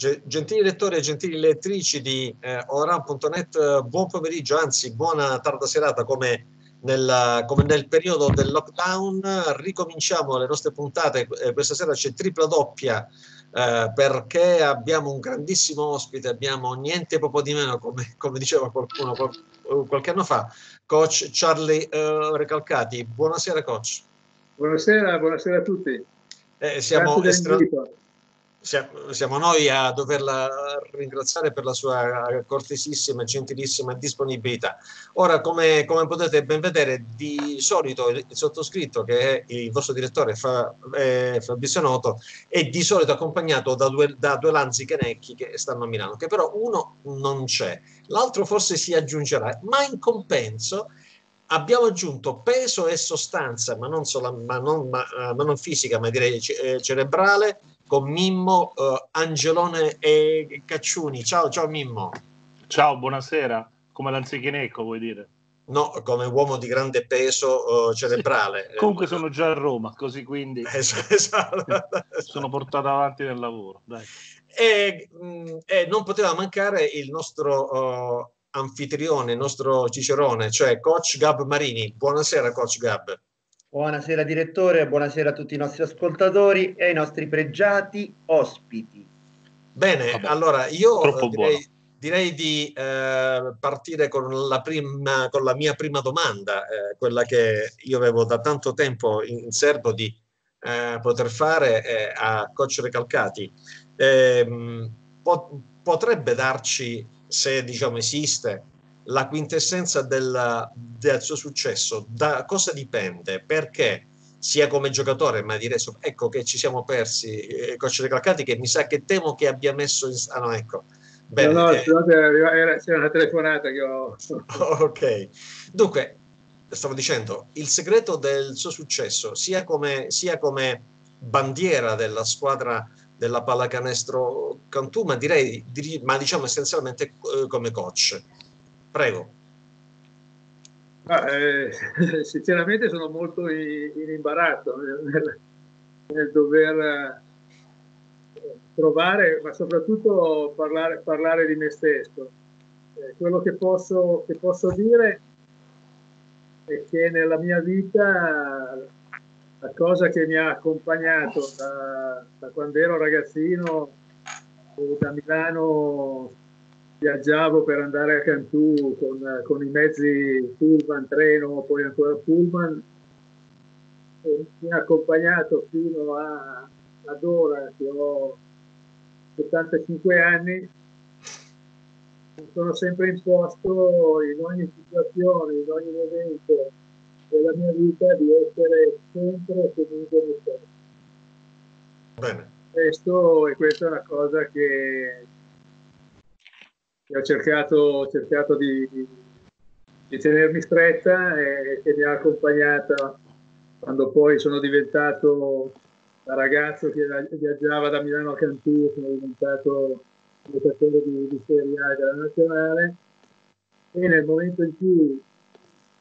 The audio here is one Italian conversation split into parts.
Gentili lettori e gentili lettrici di eh, Oran.net, buon pomeriggio, anzi buona tarda serata come nel, come nel periodo del lockdown. Ricominciamo le nostre puntate, eh, questa sera c'è tripla doppia eh, perché abbiamo un grandissimo ospite, abbiamo niente poco di meno, come, come diceva qualcuno qualche anno fa, coach Charlie eh, Recalcati. Buonasera coach. Buonasera, buonasera a tutti. Eh, siamo, estra- siamo noi a doverla ringraziare per la sua cortesissima gentilissima disponibilità. Ora, come, come, potete ben vedere, di solito il sottoscritto, che è il vostro direttore Fa, eh, Fabrizio Noto, è di solito accompagnato da due, da due Lanzi Chenecchi che stanno a Milano, che però uno non c'è, l'altro forse si aggiungerà, ma in compenso abbiamo aggiunto peso e sostanza, ma non, solo, ma non, ma, ma non fisica, ma direi eh, cerebrale, con Mimmo, uh, Angelone e Cacciuni. Ciao, ciao Mimmo. Ciao, buonasera. Come l'anzichenecco vuoi dire? No, come uomo di grande peso uh, cerebrale. Sì. Comunque sono già a Roma, così quindi esatto. sono portato avanti nel lavoro. E, mh, mm, e, non poteva mancare il nostro uh, anfitrione, il nostro cicerone, cioè Coach Gab Marini. Buonasera, Coach Gab. Buonasera direttore, buonasera a tutti i nostri ascoltatori e ai nostri pregiati ospiti. Bene, Vabbè, allora io direi, direi, di eh, partire con la, prima, con la, mia prima domanda, eh, quella che io avevo da tanto tempo in, in serbo di eh, poter fare eh, a Coach Recalcati. Ehm, pot- potrebbe darci, se diciamo esiste, la quintessenza del, del, suo successo, da cosa dipende? Perché sia come giocatore, ma direi ecco che ci siamo persi, eh, coach Recalcati, che mi sa che temo che abbia messo in... Ah no, ecco. Bene, no, no, eh, era, c'era una telefonata che ho... ok. Dunque, stavo dicendo, il segreto del suo successo, sia come, sia come bandiera della squadra della pallacanestro Cantù, ma direi, ma diciamo essenzialmente eh, come coach Prego. Ah, eh, sinceramente sono molto in, in imbarazzo nel, nel, dover eh, trovare, ma soprattutto parlare, parlare di me stesso. Eh, quello che posso, che posso dire è che nella mia vita la cosa che mi ha accompagnato da, da quando ero ragazzino da Milano viaggiavo per andare a Cantù con, con, i mezzi Pullman, treno, poi ancora Pullman. E mi ha accompagnato fino a, ad ora che ho 75 anni. Sono sempre imposto in ogni situazione, in ogni momento della mia vita di essere sempre comunque me stesso. Bene. Questo, e questa è una cosa che ho cercato, cercato di, di, di, tenermi stretta e che mi ha accompagnata quando poi sono diventato da ragazzo che viaggiava da Milano a Cantù, sono diventato giocatore di, di Serie A della Nazionale. E nel momento in cui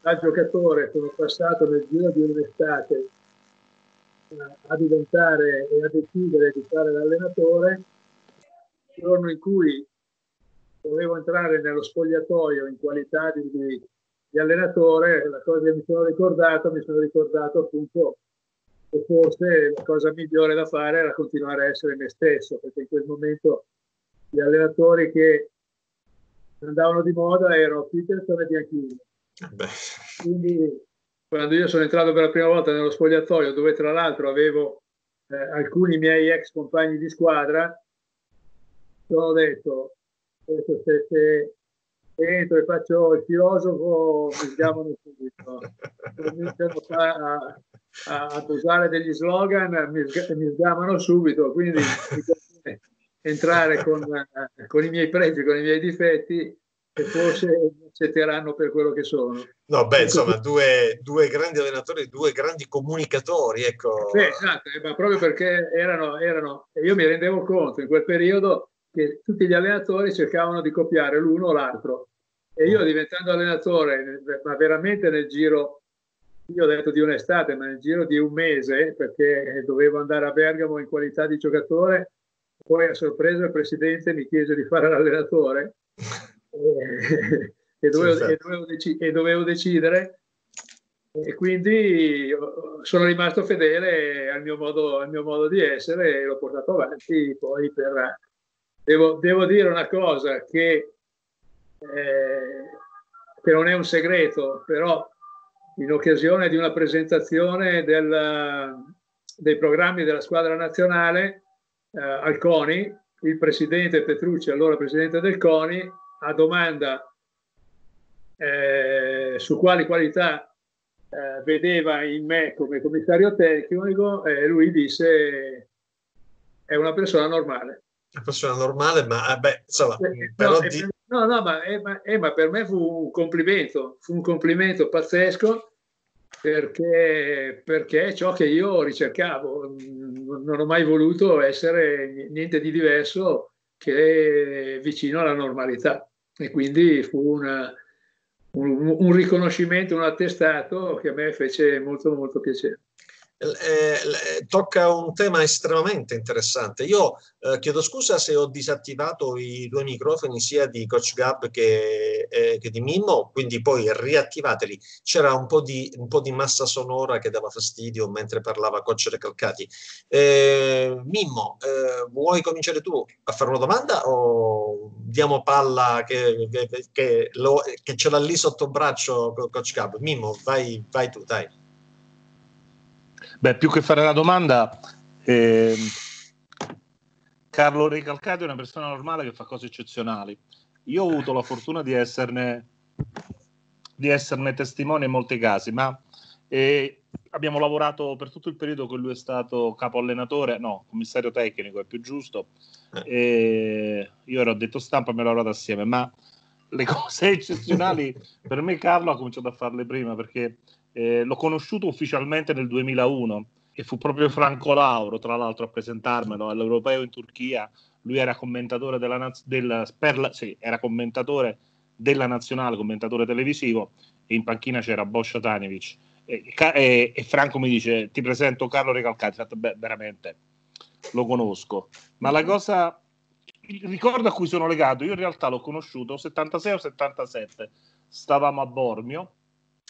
da giocatore sono passato nel giro di un'estate a diventare e a decidere di fare l'allenatore, il giorno in cui dovevo entrare nello spogliatoio in qualità di, di, di, allenatore, la cosa che mi sono ricordato, mi sono ricordato appunto che forse la cosa migliore da fare era continuare a essere me stesso, perché in quel momento gli allenatori che andavano di moda erano Peterson e Bianchini. Beh. Quindi quando io sono entrato per la prima volta nello spogliatoio, dove tra l'altro avevo eh, alcuni miei ex compagni di squadra, ho detto se, se, entro e faccio il filosofo mi chiamano subito cominciano a, a, a, usare degli slogan mi, mi sgamano subito quindi entrare con, con, i miei pregi con i miei difetti e forse accetteranno per quello che sono. No, beh, insomma, due, due grandi allenatori, due grandi comunicatori, ecco. Sì, esatto, ma proprio perché erano, erano, io mi rendevo conto in quel periodo che tutti gli allenatori cercavano di copiare l'uno o l'altro. E io diventando allenatore, ma veramente nel giro, io ho detto di un'estate, ma nel giro di un mese, perché dovevo andare a Bergamo in qualità di giocatore, poi a sorpresa il presidente mi chiese di fare l'allenatore. E, e, dovevo, sì, e, dovevo dec- e dovevo decidere. E quindi sono rimasto fedele al mio modo, al mio modo di essere e l'ho portato avanti poi per... Devo, devo dire una cosa che, eh, che non è un segreto, però in occasione di una presentazione del, dei programmi della squadra nazionale eh, al CONI, il presidente Petrucci, allora presidente del CONI, a domanda eh, su quali qualità eh, vedeva in me come commissario tecnico, eh, lui disse è una persona normale. Una persona normale, ma eh, beh, insomma, eh, però no, di... no, no, ma, ma, ma per me fu un complimento, fu un complimento pazzesco perché, perché ciò che io ricercavo. Non ho mai voluto essere niente di diverso che vicino alla normalità. E quindi fu una, un, un, riconoscimento, un attestato che a me fece molto, molto piacere. Eh, tocca un tema estremamente interessante. Io eh, chiedo scusa se ho disattivato i due microfoni sia di Coach Gab che, eh, che di Mimmo, quindi poi riattivateli. C'era un po, di, un po' di massa sonora che dava fastidio mentre parlava Coach Recalcati. Eh, Mimmo, eh, vuoi cominciare tu a fare una domanda o diamo palla che, che, che, lo, che ce l'ha lì sotto braccio Coach Gab? Mimmo, vai, vai tu, dai. Beh, più che fare la domanda, eh, Carlo Recalcati è una persona normale che fa cose eccezionali. Io ho avuto la fortuna di esserne, di esserne testimone in molti casi, ma eh, abbiamo lavorato per tutto il periodo che lui è stato capo allenatore, no, commissario tecnico è più giusto. E io ero detto stampa, me l'ho lavorato assieme, ma le cose eccezionali per me Carlo ha cominciato a farle prima perché eh, l'ho conosciuto ufficialmente nel 2001 e fu proprio Franco Lauro, tra l'altro, a presentarmelo all'Europeo in Turchia. Lui era commentatore della, naz- della, la, sì, era commentatore della nazionale, commentatore televisivo, e in panchina c'era Boscia Tanevic. E, e, e, Franco mi dice: Ti presento Carlo Recalcati. Fatto, beh, veramente lo conosco. Ma la cosa, il ricordo a cui sono legato, io in realtà l'ho conosciuto 76 o 77. Stavamo a Bormio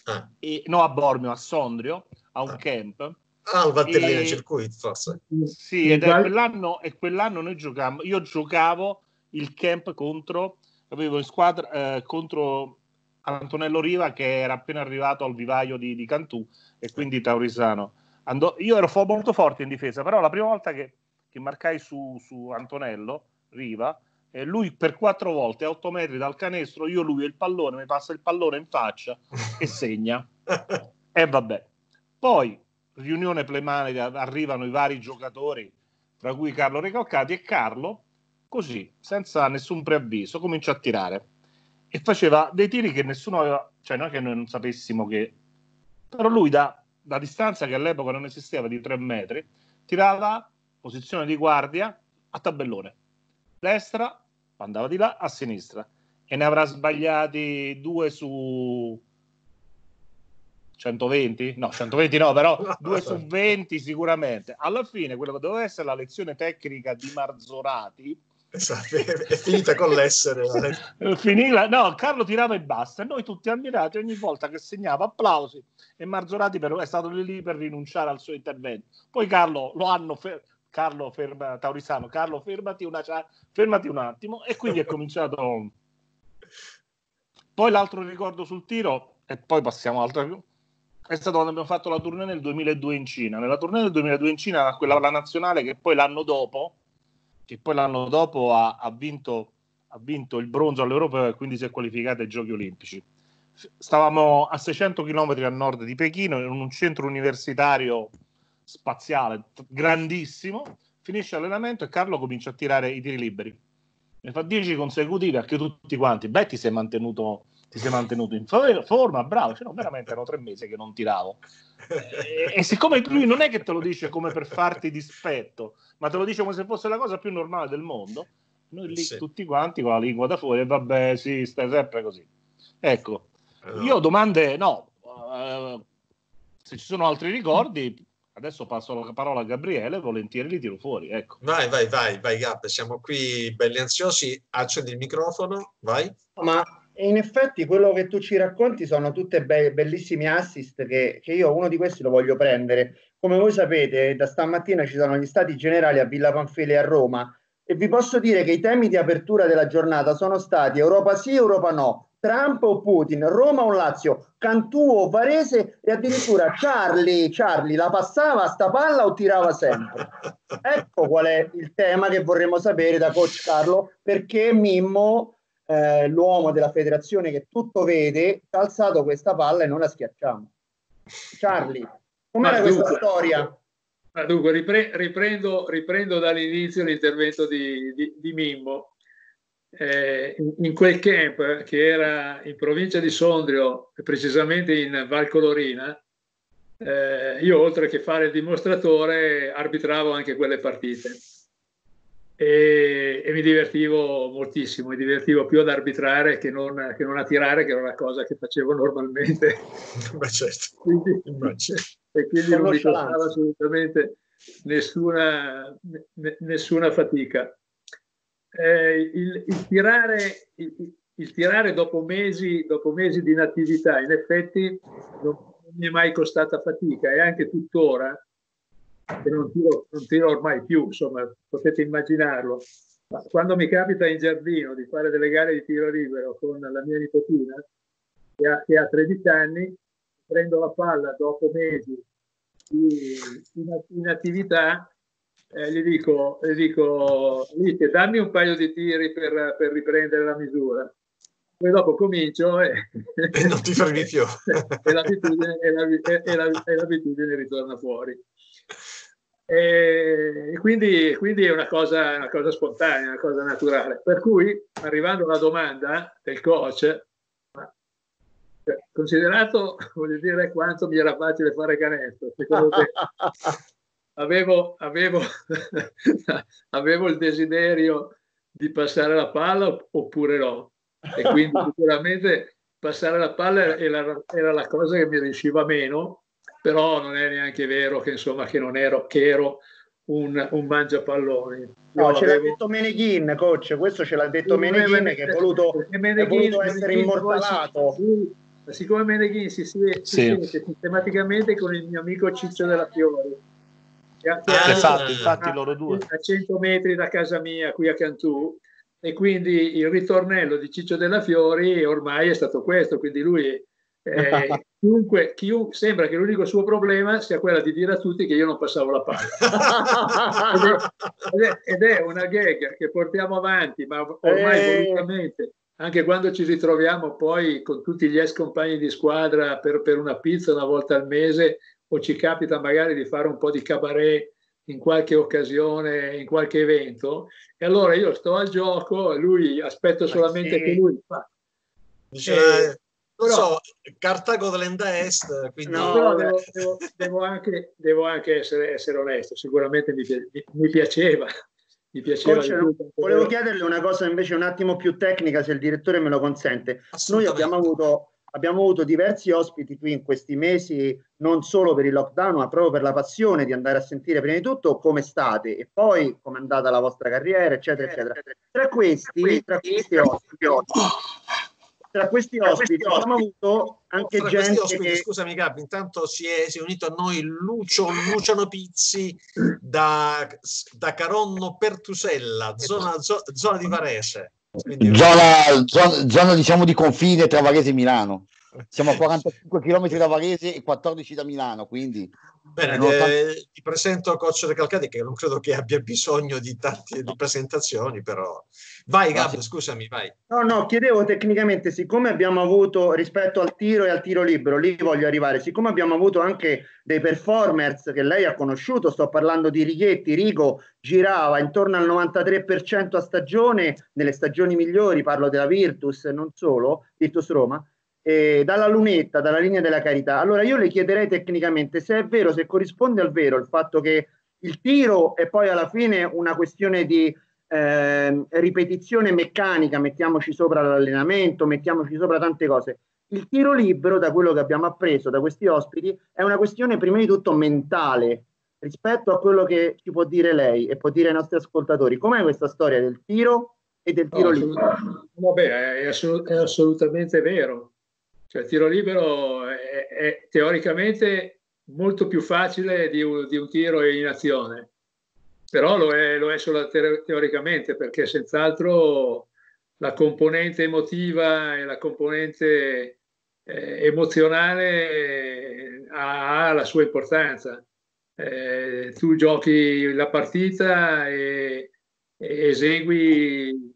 ah. e, no a Bormio, a Sondrio, a un ah. camp. Ah, il Valtellina Circuit, forse. Sì, ed è quell'anno, e quell'anno noi giocavamo, io giocavo il camp contro, avevo in squadra eh, contro Antonello Riva che era appena arrivato al vivaio di, di Cantù e quindi Taurisano. Andò, io ero fo- molto forte in difesa, però la prima volta che, che marcai su, su Antonello Riva, e lui per quattro volte a otto metri dal canestro, io lui e il pallone, mi passa il pallone in faccia e segna. e vabbè. Poi, riunione plemanica, arrivano i vari giocatori, tra cui Carlo Recalcati e Carlo, così, senza nessun preavviso, comincia a tirare. E faceva dei tiri che nessuno aveva, cioè non è che noi non sapessimo che... Però lui da, da distanza che all'epoca non esisteva di tre metri, tirava posizione di guardia a tabellone destra, andava di là a sinistra e ne avrà sbagliati due su 120? No, 120 no, però 2 su 20 sicuramente. Alla fine, quella che doveva essere la lezione tecnica di Marzorati esatto, è finita con l'essere. Finiva, no, Carlo tirava e basta. E noi tutti ammirati ogni volta che segnava applausi e Marzorati però è stato lì per rinunciare al suo intervento. Poi Carlo lo hanno fer- Carlo ferma, Taurisano, Carlo fermati, una, fermati un attimo. E quindi è cominciato poi l'altro ricordo sul tiro e poi passiamo all'altro è stato quando abbiamo fatto la tournée nel 2002 in Cina. Nella tournée del 2002 in Cina quella la nazionale che poi l'anno dopo che poi l'anno dopo ha, ha, vinto, ha vinto il bronzo all'Europa e quindi si è qualificata ai Giochi Olimpici. Stavamo a 600 km a nord di Pechino in un centro universitario spaziale grandissimo, finisce l'allenamento e Carlo comincia a tirare i tiri liberi. Ne fa 10 consecutivi anche tutti quanti. Beh, ti sei mantenuto, ti sei mantenuto in forma, bravo. Cioè, no, veramente erano tre mesi che non tiravo. E, e, siccome lui non è che te lo dice come per farti dispetto, ma te lo dice come se fosse la cosa più normale del mondo, noi lì sì. tutti quanti con la lingua da fuori, e vabbè, sì, stai sempre così. Ecco, io domande, no, uh, se ci sono altri ricordi, Adesso passo la parola a Gabriele, volentieri li tiro fuori. Ecco. Vai, vai, vai, vai, Gab, siamo qui belli ansiosi. Accendi il microfono, vai. Ma in effetti quello che tu ci racconti sono tutte be- bellissimi assist che, che, io uno di questi lo voglio prendere. Come voi sapete, da stamattina ci sono gli stati generali a Villa Panfili a Roma e vi posso dire che i temi di apertura della giornata sono stati Europa sì, Europa no, Trump o Putin, Roma o Lazio, Cantù o Varese e addirittura Charlie, Charlie la passava sta palla o tirava sempre? Ecco qual è il tema che vorremmo sapere da coach Carlo, perché Mimmo, eh, l'uomo della federazione che tutto vede, ha alzato questa palla e non la schiacciamo. Charlie, com'era questa storia? Dunque, ripre- riprendo, riprendo, dall'inizio l'intervento di, di, di Mimmo eh, in quel camp che era in provincia di Sondrio, precisamente in Val Colorina, eh, io oltre che fare il dimostratore arbitravo anche quelle partite e, e, mi divertivo moltissimo, mi divertivo più ad arbitrare che non, che non, a tirare, che era una cosa che facevo normalmente. Ma certo. quindi, e quindi non mi costava assolutamente nessuna, nessuna fatica eh, il, il, tirare, il, il, tirare dopo mesi, dopo mesi di inattività, in effetti non, mi è mai costata fatica e anche tuttora, che non tiro, non tiro ormai più, insomma, potete immaginarlo. Ma quando mi capita in giardino di fare delle gare di tiro libero con la mia nipotina, che ha, che ha 13 anni, prendo la palla dopo mesi di inattività eh, gli dico, gli dico Lite, dammi un paio di tiri per, per riprendere la misura. Poi dopo comincio e, e non ti fermi più. e, l'abitudine, e, la, e, la, e l'abitudine ritorna fuori. E quindi, quindi è una cosa, una cosa, spontanea, una cosa naturale. Per cui, arrivando alla domanda del coach, cioè, considerato voglio dire quanto mi era facile fare canestro, secondo te avevo, avevo, avevo il desiderio di passare la palla oppure no. E quindi sicuramente passare la palla era, era, la cosa che mi riusciva meno, però non è neanche vero che, insomma, che non ero, che ero un, un mangiapalloni. No, ce avevo... l'ha detto Meneghin, coach, questo ce l'ha detto sì, Meneghin che è voluto, Meneghin, è voluto essere Meneghin, immortalato. Sì, siccome Meneghin si, si, si sì. siede sistematicamente con il mio amico Ciccio della Fiore, ah, esatto, infatti loro due. A 100 metri da casa mia, qui a Cantù, e quindi il ritornello di Ciccio della Fiori ormai è stato questo, quindi lui eh, chiunque, chiunque, sembra che l'unico suo problema sia quello di dire a tutti che io non passavo la palla. ed, è, ed, è, una gag che portiamo avanti, ma ormai eh. volutamente, anche quando ci ritroviamo poi con tutti gli ex compagni di squadra per, per una pizza una volta al mese o ci capita magari di fare un po' di cabaret in qualche occasione, in qualche evento, e allora io sto al gioco e lui aspetto solamente sì. che lui fa. Dice, eh, non so, Cartago dell'Enda Est, quindi... No, però devo, devo, devo, anche, devo anche essere, essere, onesto, sicuramente mi, mi piaceva. Mi piaceva Coach, volevo chiederle una cosa invece un attimo più tecnica, se il direttore me lo consente. Noi abbiamo avuto abbiamo avuto diversi ospiti qui in questi mesi, non solo per il lockdown, ma proprio per la passione di andare a sentire prima di tutto come state e poi come è andata la vostra carriera, eccetera, eccetera. Tra questi, tra questi ospiti, tra questi ospiti abbiamo avuto anche tra gente ospiti, che... Scusami Gabi, intanto si è, si è, unito a noi Lucio, Luciano Pizzi da, da Caronno Pertusella, zona, zona di Varese. Zona, zona, zona, diciamo di confine tra Varese e Milano. Siamo a 45 km da Varese e 14 da Milano, quindi. Bene, eh, ti presento Coach Recalcati che non credo che abbia bisogno di tante di presentazioni, però. Vai Gab, scusami, vai. No, no, chiedevo tecnicamente, siccome abbiamo avuto rispetto al tiro e al tiro libero, lì voglio arrivare, siccome abbiamo avuto anche dei performers che lei ha conosciuto, sto parlando di Righetti, Rigo girava intorno al 93% a stagione, nelle stagioni migliori, parlo della Virtus, non solo, Virtus Roma, eh, dalla lunetta, dalla linea della carità. Allora io le chiederei tecnicamente se è vero, se corrisponde al vero il fatto che il tiro è poi alla fine una questione di eh, ripetizione meccanica, mettiamoci sopra l'allenamento, mettiamoci sopra tante cose. Il tiro libero, da quello che abbiamo appreso da questi ospiti, è una questione prima di tutto mentale, rispetto a quello che ci può dire lei e può dire ai nostri ascoltatori, com'è questa storia del tiro e del tiro no, libero? Vabbè, è, assolut- è, assolutamente vero. Cioè, il tiro libero è, è teoricamente molto più facile di un, di un, tiro in azione, però lo è, lo è solo te- teoricamente perché senz'altro la componente emotiva e la componente eh, emozionale ha, ha, la sua importanza. Eh, tu giochi la partita e, e esegui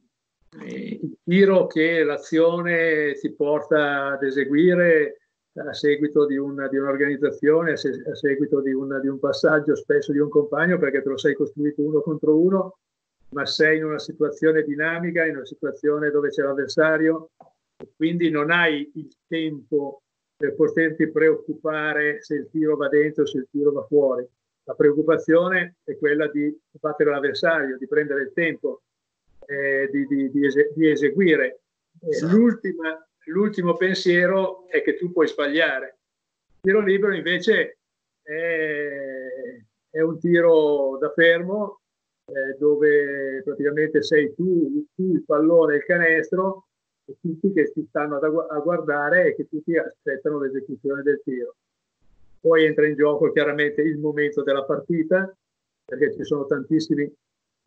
il tiro che l'azione ti porta ad eseguire a seguito di, una, di un'organizzazione, a, se, a seguito di, una, di, un passaggio spesso di un compagno perché te lo sei costruito uno contro uno, ma sei in una situazione dinamica, in una situazione dove c'è l'avversario quindi non hai il tempo per poterti preoccupare se il tiro va dentro o se il tiro va fuori. La preoccupazione è quella di battere l'avversario, di prendere il tempo, eh, di, di, di, ese, di, eseguire. Eh, l'ultimo pensiero è che tu puoi sbagliare. Il tiro libero invece è, è un tiro da fermo eh, dove praticamente sei tu, tu, il pallone il canestro e tutti che ti stanno a guardare e che tutti aspettano l'esecuzione del tiro. Poi entra in gioco chiaramente il momento della partita, perché ci sono tantissimi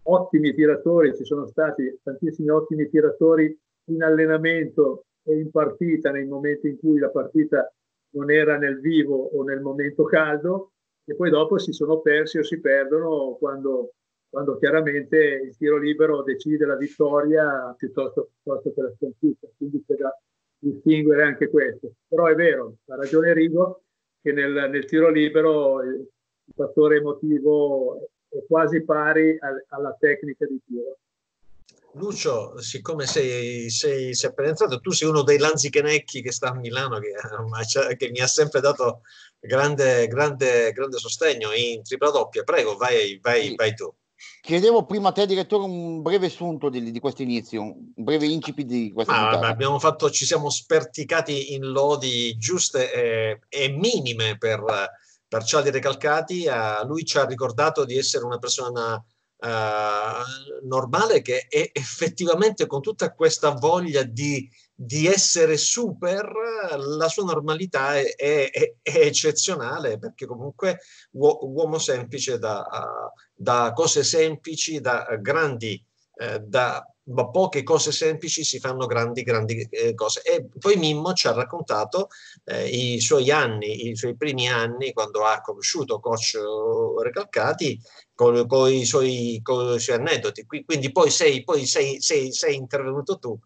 ottimi tiratori, ci sono stati tantissimi ottimi tiratori in allenamento e in partita nei momenti in cui la partita non era nel vivo o nel momento caldo e poi dopo si sono persi o si perdono quando, quando chiaramente il tiro libero decide la vittoria piuttosto, piuttosto che la sconfitta. Quindi c'è da distinguere anche questo. Però è vero, ha ragione Rigo, che nel, nel tiro libero il, fattore emotivo è quasi pari a, alla tecnica di tiro. Lucio, siccome sei, sei, sei appena entrato, tu sei uno dei lanzichenecchi che sta a Milano, che, che mi ha sempre dato grande, grande, grande, sostegno in tripla doppia. Prego, vai, vai, sì. vai tu. Chiedevo prima a te, direttore, un breve assunto di, di questo inizio, un breve incipit di questa ah, abbiamo fatto, ci siamo sperticati in lodi giuste e, e minime per Charlie Recalcati, uh, lui ci ha ricordato di essere una persona uh, normale che è effettivamente con tutta questa voglia di, di essere super, la sua normalità è, è, è eccezionale perché comunque uo, uomo semplice da, da, cose semplici, da grandi, eh, da ma poche cose semplici si fanno grandi, grandi eh, cose. E poi Mimmo ci ha raccontato eh, i suoi anni, i suoi primi anni, quando ha conosciuto coach Recalcati, con, con, i, suoi, con i suoi aneddoti. Quindi poi sei, poi sei, sei, sei intervenuto tu.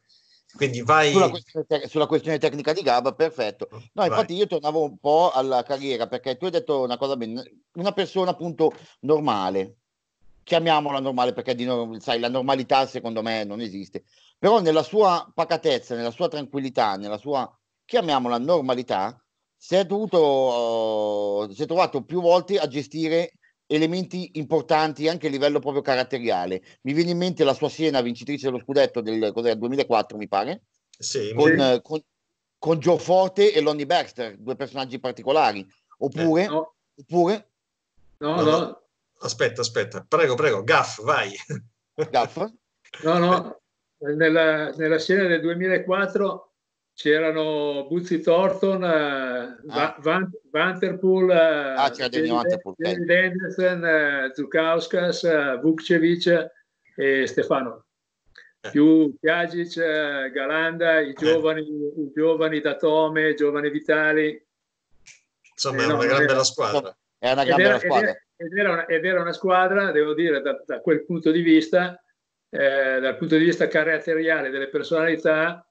Quindi vai... Sulla questione, te- sulla questione tecnica di Gabba, perfetto. No, infatti vai. io tornavo un po' alla carriera, perché tu hai detto una cosa bene, una persona appunto normale, chiamiamola normale perché di, sai, la normalità secondo me non esiste, però nella sua pacatezza, nella sua tranquillità, nella sua, chiamiamola normalità, si è dovuto, uh, si è trovato più volte a gestire elementi importanti anche a livello proprio caratteriale. Mi viene in mente la sua Siena vincitrice dello scudetto del 2004, mi pare, sì, con, sì. con, con Joe Forte e Lonnie Baxter, due personaggi particolari. Oppure, eh, no. oppure no, no, Aspetta, aspetta, prego, prego, Gaff, vai. Gaff? No, no, nella, nella scena del 2004 c'erano Buzzi Thornton, uh, ah. Van, Vanterpool, uh, ah, David Anderson, uh, Zukauskas, uh, Vukcevic e Stefano. Eh. Più Piagic, uh, Galanda, i giovani, eh. i giovani da Tome, i giovani Vitali. Insomma, eh, è una gran bella squadra. È una gran bella squadra ed era, una, ed era una squadra, devo dire, da, da quel punto di vista, eh, dal punto di vista caratteriale delle personalità,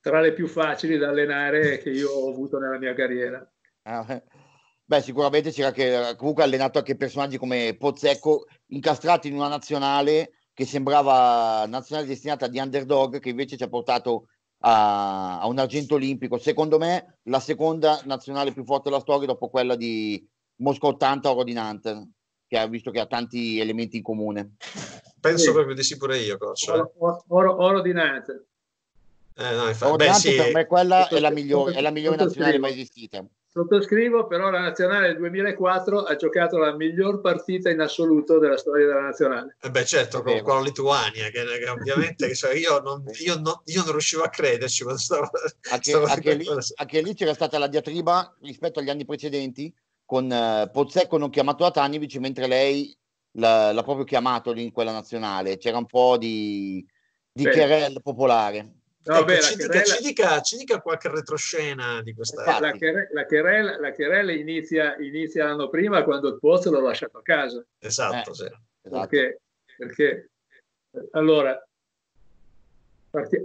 tra le più facili da allenare che io ho avuto nella mia carriera. Ah, beh, sicuramente c'era che comunque ha allenato anche personaggi come Pozzecco incastrati in una nazionale che sembrava nazionale destinata di underdog, che invece ci ha portato a, a, un argento olimpico. Secondo me, la seconda nazionale più forte della storia, dopo quella di, Mosca 80 oro di Nantes, che ha visto che ha tanti elementi in comune. Penso sì. proprio di sì pure io, coach. Oro, oro, oro di Nantes. Eh, no, infatti, beh, sì. per me quella è la migliore, è la migliore nazionale mai esistita. sottoscrivo, però la nazionale del 2004 ha giocato la miglior partita in assoluto della storia della nazionale. Eh beh, certo, con, con la Lituania, che, che ovviamente cioè, io, non, io, non, io, non, riuscivo a crederci quando stavo, anche, stavo anche, lì, anche, lì, c'era stata la diatriba rispetto agli anni precedenti con eh, Pozzecco non chiamato da Tanjevic, mentre lei l'ha, l'ha, proprio chiamato lì in quella nazionale. C'era un po' di, di querel popolare. No, ecco, beh, ci, dica, ci, dica, ci, dica, qualche retroscena di questa eh, la, querela, la, querela, la querela inizia, inizia, l'anno prima quando il Pozzo l'ho lasciato a casa. Esatto, eh, sì. esatto. Perché, perché, allora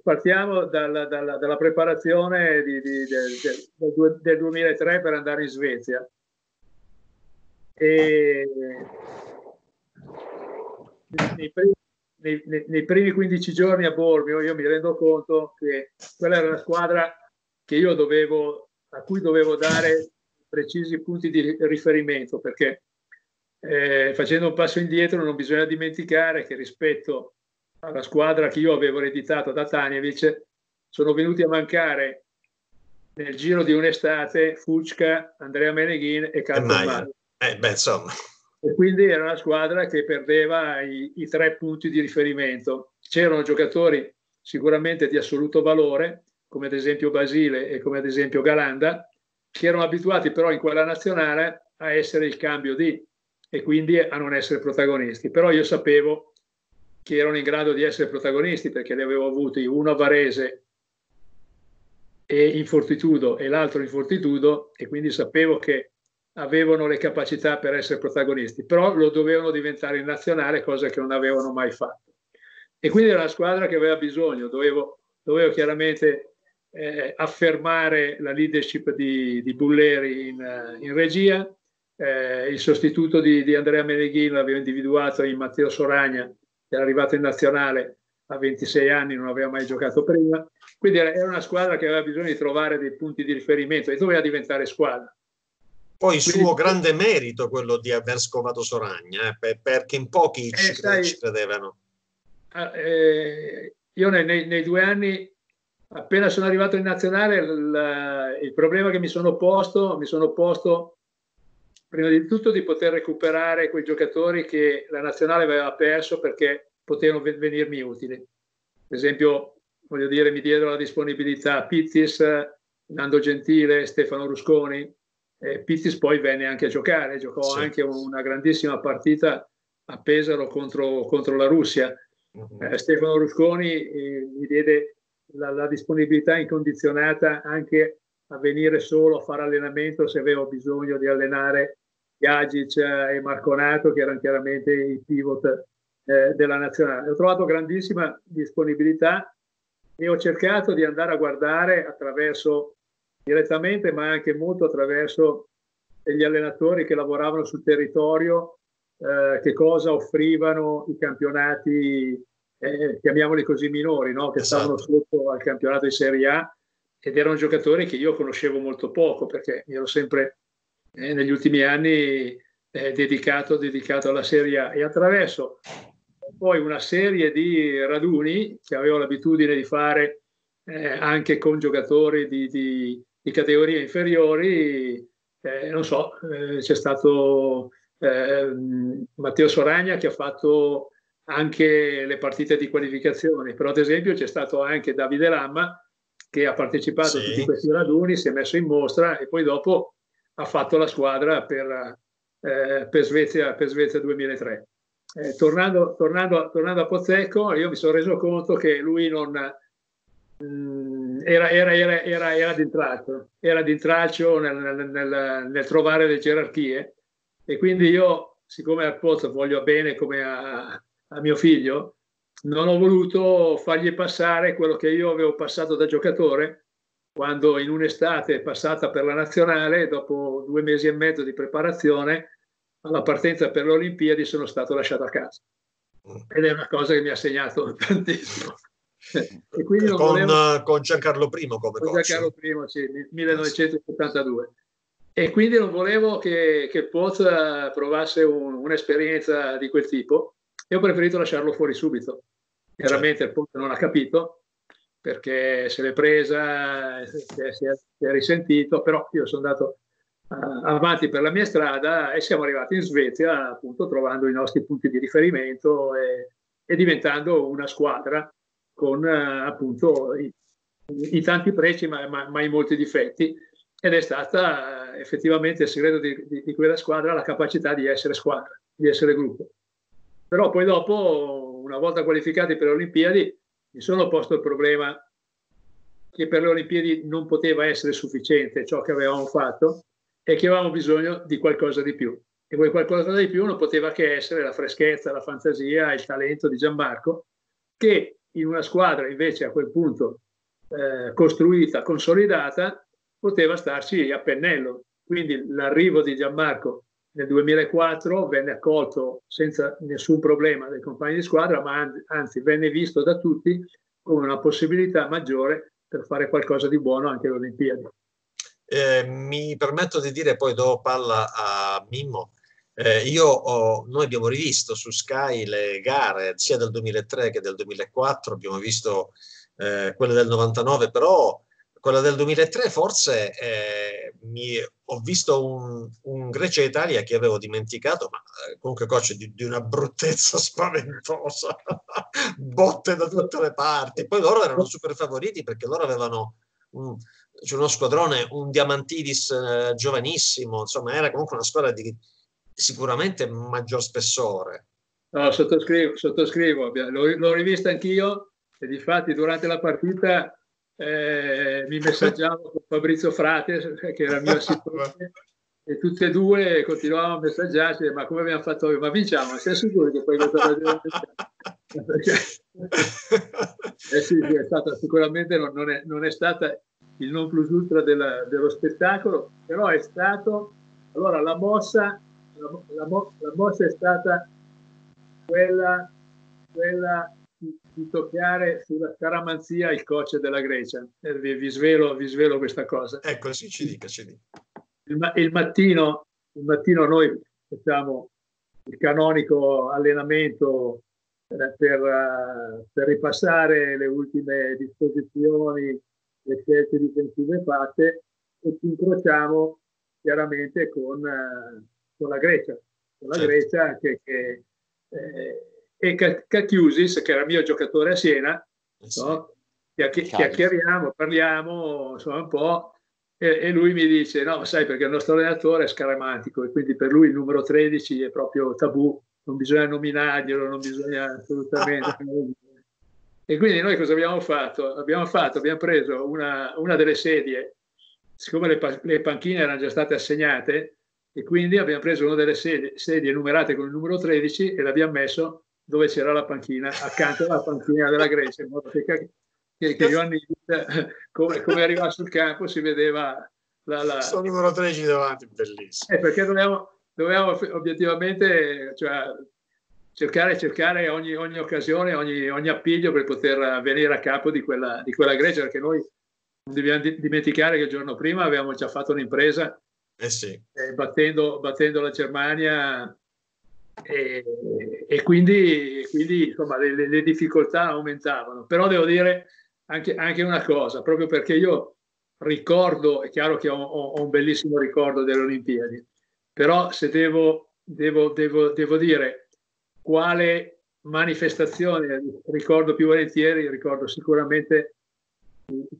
partiamo dalla, dalla, dalla preparazione di, di, del, del, del, 2003 per andare in Svezia. E nei primi nei, nei, primi 15 giorni a Bormio io mi rendo conto che quella era una squadra che io dovevo, a cui dovevo dare precisi punti di riferimento perché eh, facendo un passo indietro non bisogna dimenticare che rispetto alla squadra che io avevo ereditato da Tanjevic sono venuti a mancare nel giro di un'estate Fucca, Andrea Meneghin e Carlo Eh, beh, insomma e quindi era una squadra che perdeva i, i tre punti di riferimento. C'erano giocatori sicuramente di assoluto valore, come ad esempio Basile e come ad esempio Galanda, che erano abituati però in quella nazionale a essere il cambio di e quindi a non essere protagonisti. Però io sapevo che erano in grado di essere protagonisti perché li avevo avuti uno a Varese e in Fortitudo e l'altro in Fortitudo e quindi sapevo che avevano le capacità per essere protagonisti, però lo dovevano diventare in nazionale, cosa che non avevano mai fatto. E quindi era una squadra che aveva bisogno, dovevo, dovevo chiaramente eh, affermare la leadership di, di Bulleri in, in regia, eh, il sostituto di, di Andrea Meneghin l'avevo individuato in Matteo Soragna, che era arrivato in nazionale a 26 anni, non aveva mai giocato prima, quindi era, era una squadra che aveva bisogno di trovare dei punti di riferimento e doveva diventare squadra poi Quindi, suo grande merito quello di aver scovato Soragna, eh, perché in pochi eh, ci, sai, ci, credevano. Ah, eh, io nei, nei, nei, due anni, appena sono arrivato in nazionale, il, il problema che mi sono posto, mi sono posto prima di tutto di poter recuperare quei giocatori che la nazionale aveva perso perché potevano venirmi utili. Per esempio, voglio dire, mi diedero la disponibilità Pittis, Nando Gentile, Stefano Rusconi, eh, Pittis poi venne anche a giocare, giocò sì. anche una grandissima partita a Pesaro contro, contro la Russia. Uh-huh. Eh, Stefano Rusconi eh, mi diede la, la, disponibilità incondizionata anche a venire solo a fare allenamento se avevo bisogno di allenare Gagic e Marconato, che erano chiaramente i pivot eh, della nazionale. Ho trovato grandissima disponibilità e ho cercato di andare a guardare attraverso direttamente, ma anche molto attraverso gli allenatori che lavoravano sul territorio, eh, che cosa offrivano i campionati, eh, chiamiamoli così, minori, no? che esatto. stavano sotto al campionato di Serie A ed erano giocatori che io conoscevo molto poco perché mi ero sempre eh, negli ultimi anni eh, dedicato, dedicato alla Serie A e attraverso poi una serie di raduni che avevo l'abitudine di fare eh, anche con giocatori di, di, di categorie inferiori, eh, non so, eh, c'è stato eh, Matteo Soragna che ha fatto anche le partite di qualificazione, però ad esempio c'è stato anche Davide Lamma che ha partecipato sì. a tutti questi raduni, si è messo in mostra e poi dopo ha fatto la squadra per, eh, per, Svezia, per Svezia 2003. Eh, tornando, tornando, tornando, a Pozzecco, io mi sono reso conto che lui non, Mm, era, era, era, era, era d'intralcio, era d'intralcio nel, nel, nel, nel, trovare le gerarchie e quindi io, siccome a Pozzo voglio bene come a, a mio figlio, non ho voluto fargli passare quello che io avevo passato da giocatore quando in un'estate passata per la nazionale, dopo due mesi e mezzo di preparazione, alla partenza per le Olimpiadi sono stato lasciato a casa. Mm. Ed è una cosa che mi ha segnato tantissimo con, volevo... con, Giancarlo I come con Giancarlo I, sì, 1972. E quindi non volevo che, che Pozza provasse un, un'esperienza di quel tipo e ho preferito lasciarlo fuori subito. Chiaramente certo. il Pozza non ha capito perché se l'è presa, si è, si è risentito, però io sono andato avanti per la mia strada e siamo arrivati in Svezia appunto trovando i nostri punti di riferimento e, e diventando una squadra con appunto i, i tanti pregi ma, ma, ma, i molti difetti ed è stata effettivamente il segreto di, di, di, quella squadra la capacità di essere squadra, di essere gruppo. Però poi dopo, una volta qualificati per le Olimpiadi, mi sono posto il problema che per le Olimpiadi non poteva essere sufficiente ciò che avevamo fatto e che avevamo bisogno di qualcosa di più. E quel qualcosa di più non poteva che essere la freschezza, la fantasia, il talento di Gianmarco, che in una squadra invece a quel punto eh, costruita, consolidata, poteva starci a pennello. Quindi l'arrivo di Gianmarco nel 2004 venne accolto senza nessun problema dai compagni di squadra, ma anzi venne visto da tutti come una possibilità maggiore per fare qualcosa di buono anche alle Olimpiadi. Eh, mi permetto di dire, poi do palla a Mimmo, eh, io ho, noi abbiamo rivisto su Sky le gare sia del 2003 che del 2004, abbiamo visto eh, quelle del 99, però quella del 2003 forse eh, mi, ho visto un, un Grecia-Italia che avevo dimenticato, ma eh, comunque coach di, di una bruttezza spaventosa, botte da tutte le parti. Poi loro erano super favoriti perché loro avevano un, cioè uno squadrone, un Diamantidis eh, giovanissimo, insomma era comunque una squadra di sicuramente maggior spessore. No, sottoscrivo, sottoscrivo. L'ho, rivista anch'io e di fatti durante la partita eh, mi messaggiavo con Fabrizio Frate, che era il mio assistente, e tutte e due continuavamo a messaggiarci, ma come abbiamo fatto Ma vinciamo, sei sicuro che poi cosa vedremo? eh sì, è stata sicuramente non, non, è, non è stata il non plus ultra della, dello spettacolo, però è stato, allora la mossa, la, la, mossa è stata quella, quella di toccare sulla scaramanzia il coach della Grecia. Eh, vi, vi, svelo, vi svelo questa cosa. Ecco, sì, ci dica, ci dica. Il, il, mattino, il mattino noi facciamo il canonico allenamento eh, per, uh, per, ripassare le ultime disposizioni, le scelte difensive fatte e ci incrociamo chiaramente con, uh, con la Grecia, con la certo. Grecia che, che eh, e Cacchiusis, che era mio giocatore a Siena, eh no? chiacchieriamo, parliamo insomma un po' e, e, lui mi dice no, sai perché il nostro allenatore è scaramantico e quindi per lui il numero 13 è proprio tabù, non bisogna nominarglielo, non bisogna assolutamente... e quindi noi cosa abbiamo fatto? Abbiamo fatto, abbiamo preso una, una delle sedie, siccome le, le panchine erano già state assegnate, e quindi abbiamo preso una delle sedie, sedie numerate con il numero 13 e l'abbiamo messo dove c'era la panchina, accanto alla panchina della Grecia, in modo che, che, che Ioannis, come, come arrivava sul campo, si vedeva la... la... Sono numero 13 davanti, bellissimo. Eh, perché dovevamo, dovevamo obiettivamente cioè, cercare, cercare ogni, ogni occasione, ogni, ogni, appiglio per poter venire a capo di quella, di quella Grecia, perché noi non dobbiamo dimenticare che il giorno prima avevamo già fatto un'impresa eh sì. eh, battendo, battendo la Germania e, e quindi, quindi insomma, le, le, difficoltà aumentavano. Però devo dire anche, anche, una cosa, proprio perché io ricordo, è chiaro che ho, ho un bellissimo ricordo delle Olimpiadi, però se devo, devo, devo, devo dire quale manifestazione ricordo più volentieri, ricordo sicuramente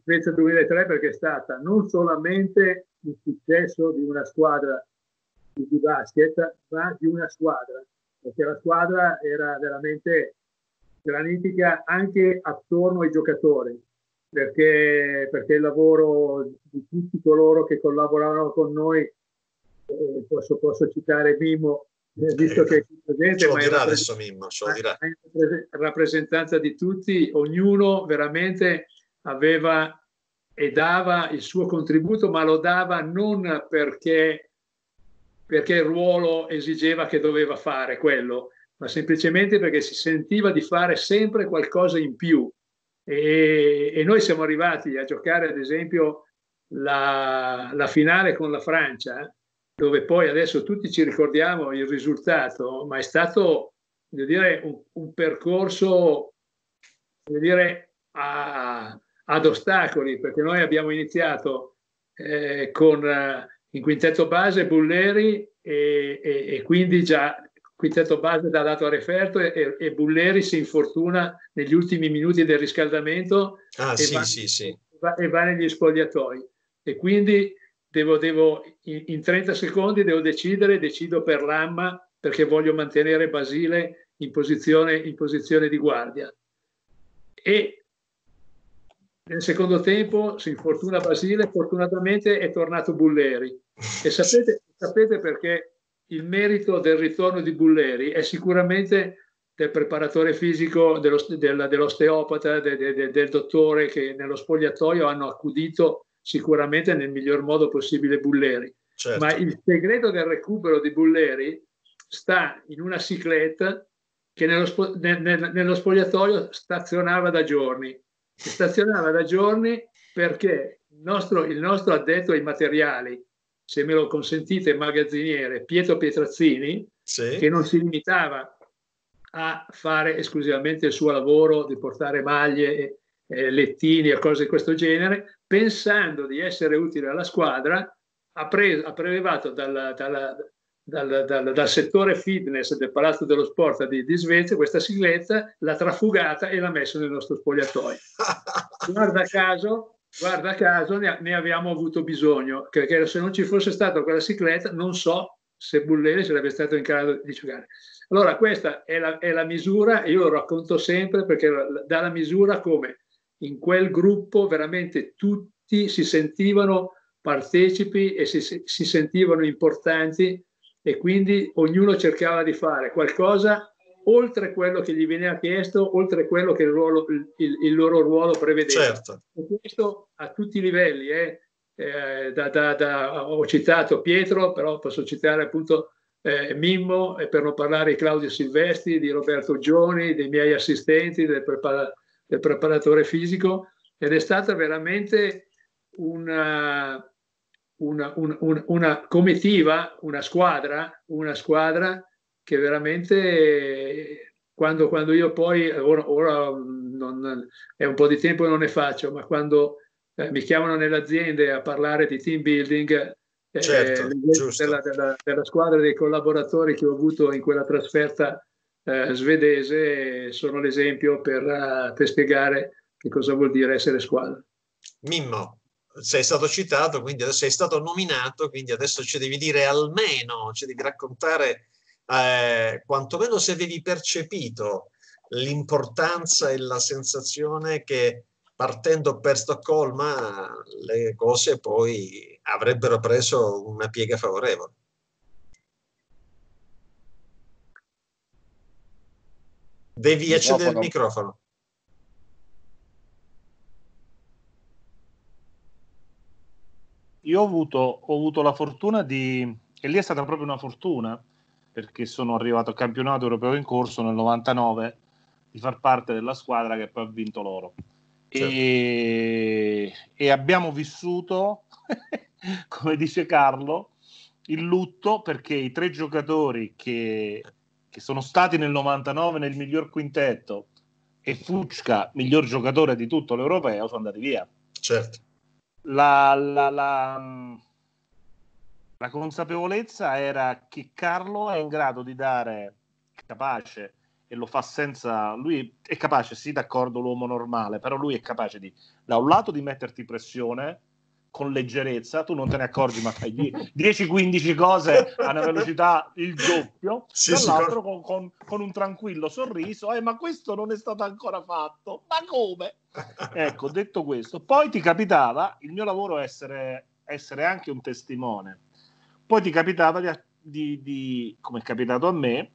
Svezia 2003 perché è stata non solamente il successo di una squadra di basket, ma di una squadra, perché la squadra era veramente granitica anche attorno ai giocatori, perché, perché il lavoro di tutti coloro che collaboravano con noi, eh, posso, posso, citare Mimo, eh, visto che è presente, ma dirà adesso Mimmo, in rappresentanza di tutti, ognuno veramente aveva e dava il suo contributo, ma lo dava non perché perché il ruolo esigeva che doveva fare quello, ma semplicemente perché si sentiva di fare sempre qualcosa in più. E, e noi siamo arrivati a giocare, ad esempio, la, la finale con la Francia, dove poi adesso tutti ci ricordiamo il risultato, ma è stato dire, un, un percorso dire, a, ad ostacoli, perché noi abbiamo iniziato eh, con in quintetto base Bulleri e, e, e quindi già quintetto base da dato a referto e, e, Bulleri si infortuna negli ultimi minuti del riscaldamento ah, e, sì, va, sì, sì. Va, e va negli spogliatoi e quindi devo, devo in, in, 30 secondi devo decidere, decido per l'AMMA perché voglio mantenere Basile in posizione, in posizione di guardia e nel secondo tempo si infortuna Basile, fortunatamente è tornato Bulleri e sapete, sapete perché il merito del ritorno di Bulleri è sicuramente del preparatore fisico, dello, del, dell'osteopata, de, de, de, del dottore che nello spogliatoio hanno accudito sicuramente nel miglior modo possibile Bulleri. Certo. Ma il segreto del recupero di Bulleri sta in una cicletta che nello, nello spogliatoio stazionava da giorni. Stazionava da giorni perché il nostro, il nostro addetto ai materiali, se me lo consentite, magazziniere Pietro Pietrazzini, sì. che non si limitava a fare esclusivamente il suo lavoro di portare maglie, eh, lettini e cose di questo genere, pensando di essere utile alla squadra, ha, preso, ha prelevato dalla, dalla, dal, dal, dal, settore fitness del Palazzo dello Sport di, di Svezia questa sigletta, l'ha trafugata e l'ha messa nel nostro spogliatoio. Guarda caso, guarda caso ne, ne, abbiamo avuto bisogno, perché se non ci fosse stata quella cicletta non so se Bulleri sarebbe stato in grado di giocare. Allora questa è la, è la misura, io lo racconto sempre perché dà la misura come in quel gruppo veramente tutti si sentivano partecipi e si, si sentivano importanti e quindi ognuno cercava di fare qualcosa oltre quello che gli veniva chiesto, oltre quello che il, ruolo, il, il loro ruolo prevedeva. Certo. E questo a tutti i livelli. Eh. Eh, da, da, da, ho citato Pietro, però posso citare appunto eh, Mimmo, e per non parlare di Claudio Silvestri, di Roberto Gioni, dei miei assistenti, del, prepara, del preparatore fisico, ed è stata veramente una, una, una, una, comitiva, una squadra, una squadra che veramente quando, quando io poi, ora, ora non, è un po' di tempo che non ne faccio, ma quando eh, mi chiamano nelle aziende a parlare di team building, eh, certo, della, della, della, squadra dei collaboratori che ho avuto in quella trasferta eh, svedese sono l'esempio per, uh, per spiegare che cosa vuol dire essere squadra. Mimmo, sei stato citato, quindi adesso sei stato nominato, quindi adesso ci devi dire almeno, ci devi raccontare eh, quantomeno se avevi percepito l'importanza e la sensazione che partendo per Stoccolma le cose poi avrebbero preso una piega favorevole. Devi accedere il microfono. Io ho avuto, ho avuto la fortuna di, e lì è stata proprio una fortuna, perché sono arrivato al campionato europeo in corso nel 99 di far parte della squadra che poi ha vinto loro. Certo. E, e, abbiamo vissuto, come dice Carlo, il lutto perché i tre giocatori che, che sono stati nel 99 nel miglior quintetto e Fucca, miglior giocatore di tutto l'europeo, sono andati via. Certo la, la, la, la, consapevolezza era che Carlo è in grado di dare capace e lo fa senza lui è capace sì d'accordo l'uomo normale però lui è capace di da un lato di metterti pressione con leggerezza, tu non te ne accorgi, ma fai 10-15 cose a una velocità il doppio, sì, dall'altro con, con, con, un tranquillo sorriso, eh, ma questo non è stato ancora fatto, ma come? ecco, detto questo, poi ti capitava, il mio lavoro è essere, essere anche un testimone, poi ti capitava di, di, di come è capitato a me,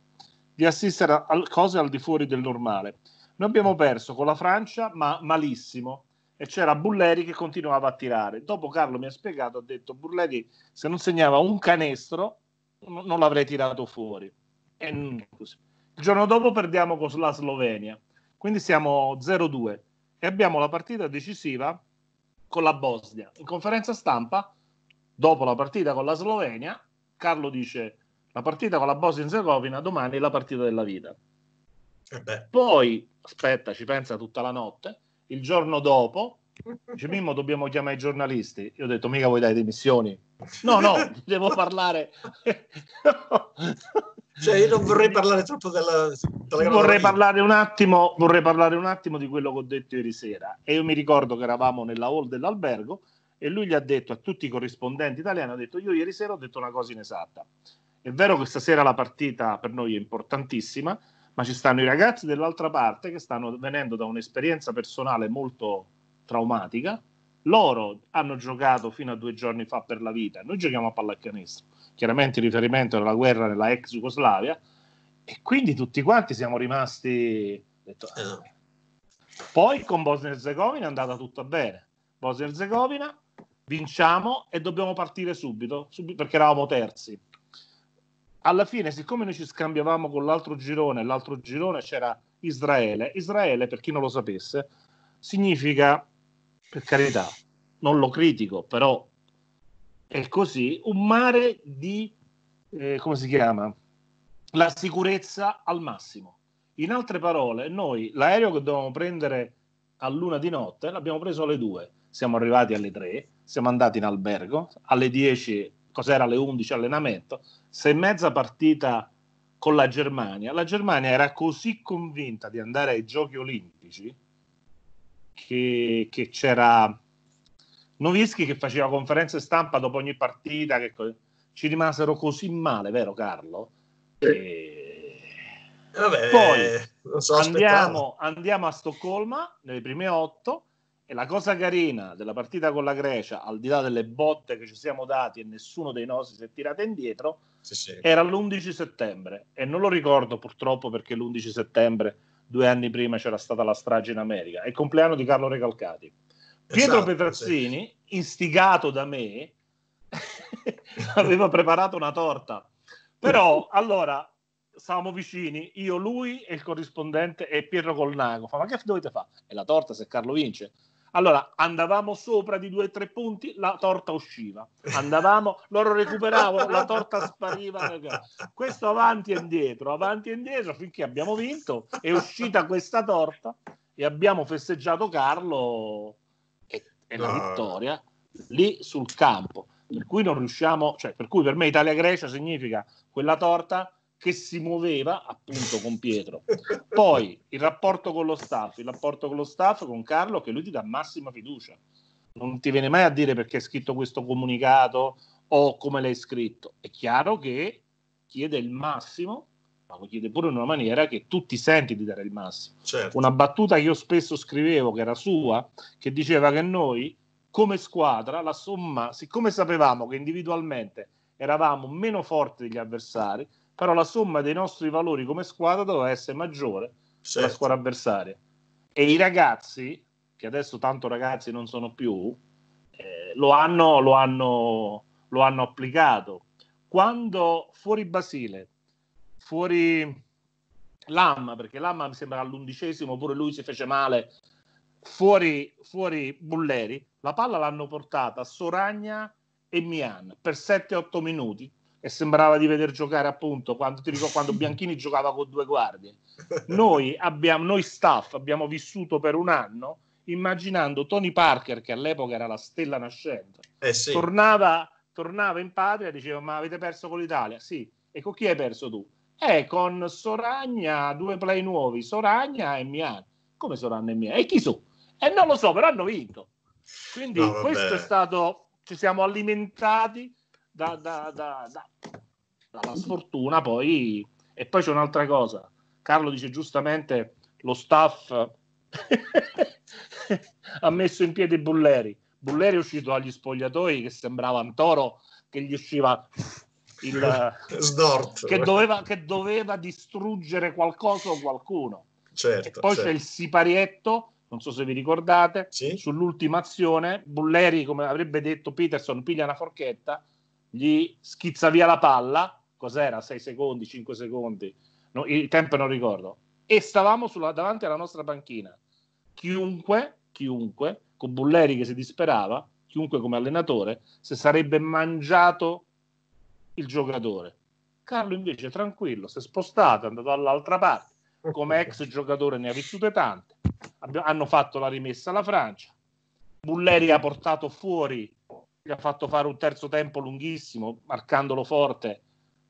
di assistere a cose al di fuori del normale. Noi abbiamo perso con la Francia, ma malissimo, e c'era Bulleri che continuava a tirare. Dopo Carlo mi ha spiegato, ha detto Bulleri se non segnava un canestro non l'avrei tirato fuori. E il giorno dopo perdiamo con la Slovenia, quindi siamo 0-2 e abbiamo la partita decisiva con la Bosnia. In conferenza stampa, dopo la partita con la Slovenia, Carlo dice la partita con la Bosnia-Herzegovina domani è la partita della vita. Eh Poi, aspetta, ci pensa tutta la notte, il giorno dopo Dice Mimmo, dobbiamo chiamare i giornalisti. Io ho detto, mica vuoi dare dimissioni? No, no, devo parlare. cioè, io non vorrei parlare troppo della, della vorrei parlare un attimo, vorrei parlare un attimo di quello che ho detto ieri sera. E io mi ricordo che eravamo nella hall dell'albergo e lui gli ha detto a tutti i corrispondenti italiani, ha detto io ieri sera ho detto una cosa inesatta. È vero che stasera la partita per noi è importantissima, ma ci stanno i ragazzi dell'altra parte che stanno venendo da un'esperienza personale molto traumatica. Loro hanno giocato fino a due giorni fa per la vita, noi giochiamo a pallacanestro, chiaramente in riferimento alla guerra nella ex Jugoslavia, e quindi tutti quanti siamo rimasti... Detto, eh. Poi con Bosnia e Herzegovina è andata tutto bene. Bosnia e Herzegovina vinciamo e dobbiamo partire subito, subito perché eravamo terzi alla fine, siccome noi ci scambiavamo con l'altro girone, l'altro girone c'era Israele. Israele, per chi non lo sapesse, significa, per carità, non lo critico, però è così, un mare di, eh, come si chiama? La sicurezza al massimo. In altre parole, noi l'aereo che dovevamo prendere a luna di notte l'abbiamo preso alle due, siamo arrivati alle tre, siamo andati in albergo, alle 10 cos'era alle 11 allenamento, sei mezza partita con la Germania. La Germania era così convinta di andare ai giochi olimpici che, che c'era Novischi che faceva conferenze stampa dopo ogni partita, che ci rimasero così male, vero Carlo? E... Vabbè, Poi so andiamo, andiamo, a Stoccolma nelle prime otto e la cosa carina della partita con la Grecia, al di là delle botte che ci siamo dati e nessuno dei nostri si è tirato indietro, sì, sì. era l'11 settembre. E non lo ricordo purtroppo perché l'11 settembre, due anni prima, c'era stata la strage in America. È il compleanno di Carlo Recalcati. Pietro esatto, Petrazzini, sì. istigato da me, aveva preparato una torta. Però, allora, stavamo vicini, io, lui e il corrispondente e Pietro Colnago. Fa, ma che dovete fare? E la torta se Carlo vince. Allora andavamo sopra di due o tre punti, la torta usciva. Andavamo, loro recuperavano, la torta spariva. Questo avanti e indietro, avanti e indietro finché abbiamo vinto. È uscita questa torta e abbiamo festeggiato Carlo e, e la vittoria lì sul campo. Per cui non riusciamo, cioè, per cui per me Italia-Grecia significa quella torta che si muoveva appunto con Pietro. Poi il rapporto con lo staff, il rapporto con lo staff con Carlo che lui ti dà massima fiducia. Non ti viene mai a dire perché hai scritto questo comunicato o come l'hai scritto. È chiaro che chiede il massimo, ma lo chiede pure in una maniera che tu ti senti di dare il massimo. Certo. Una battuta che io spesso scrivevo, che era sua, che diceva che noi come squadra, la somma, siccome sapevamo che individualmente eravamo meno forti degli avversari, però la somma dei nostri valori come squadra doveva essere maggiore certo. della squadra avversaria. E i ragazzi, che adesso tanto ragazzi non sono più, eh, lo, hanno, lo, hanno, lo hanno applicato. Quando fuori Basile, fuori Lamma, perché Lamma mi sembra all'undicesimo, pure lui si fece male, fuori, fuori Bulleri, la palla l'hanno portata Soragna e Mian per 7-8 minuti e sembrava di veder giocare appunto quando, ti ricordo, quando Bianchini giocava con due guardie. Noi, abbiamo, noi staff abbiamo vissuto per un anno immaginando Tony Parker, che all'epoca era la stella nascente, eh sì. tornava, tornava in patria e diceva ma avete perso con l'Italia? Sì. E con chi hai perso tu? Eh, con Soragna, due play nuovi, Soragna e Mian. Come Soragna e Mian? E chi su? E non lo so, però hanno vinto. Quindi no, questo è stato, ci siamo alimentati da, da, da, dalla sfortuna poi e poi c'è un'altra cosa Carlo dice giustamente lo staff ha messo in piedi Bulleri Bulleri è uscito dagli spogliatoi che sembrava un toro che gli usciva il Snort. Che doveva, che doveva distruggere qualcosa o qualcuno certo, e poi certo. c'è il siparietto non so se vi ricordate, sì? sull'ultima azione, Bulleri, come avrebbe detto Peterson, piglia una forchetta, gli schizza via la palla, cos'era? 6 secondi, 5 secondi, no, il tempo non ricordo, e stavamo sulla, davanti alla nostra panchina. Chiunque, chiunque, con Bulleri che si disperava, chiunque come allenatore, se sarebbe mangiato il giocatore. Carlo invece tranquillo, si è spostato, è andato dall'altra parte, come ex giocatore ne ha vissute tante, Abbiamo, hanno fatto la rimessa alla Francia, Bulleri ha portato fuori, gli ha fatto fare un terzo tempo lunghissimo, marcandolo forte.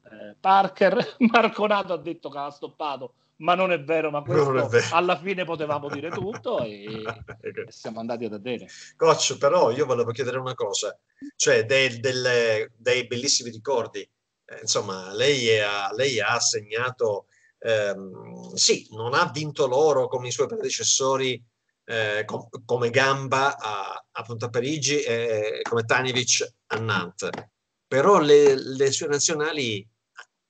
Eh, Parker, Marconato ha detto che ha stoppato, ma non è vero, ma questo vero. alla fine potevamo dire tutto e, e, siamo andati a vedere. Coach, però io volevo chiedere una cosa, cioè dei, delle, dei bellissimi ricordi. Eh, insomma, lei, ha, lei ha segnato, ehm, sì, non ha vinto l'oro come i suoi predecessori eh, com- come Gamba a, a Punta Parigi e come Tanjevic a Nantes, però le, le sue nazionali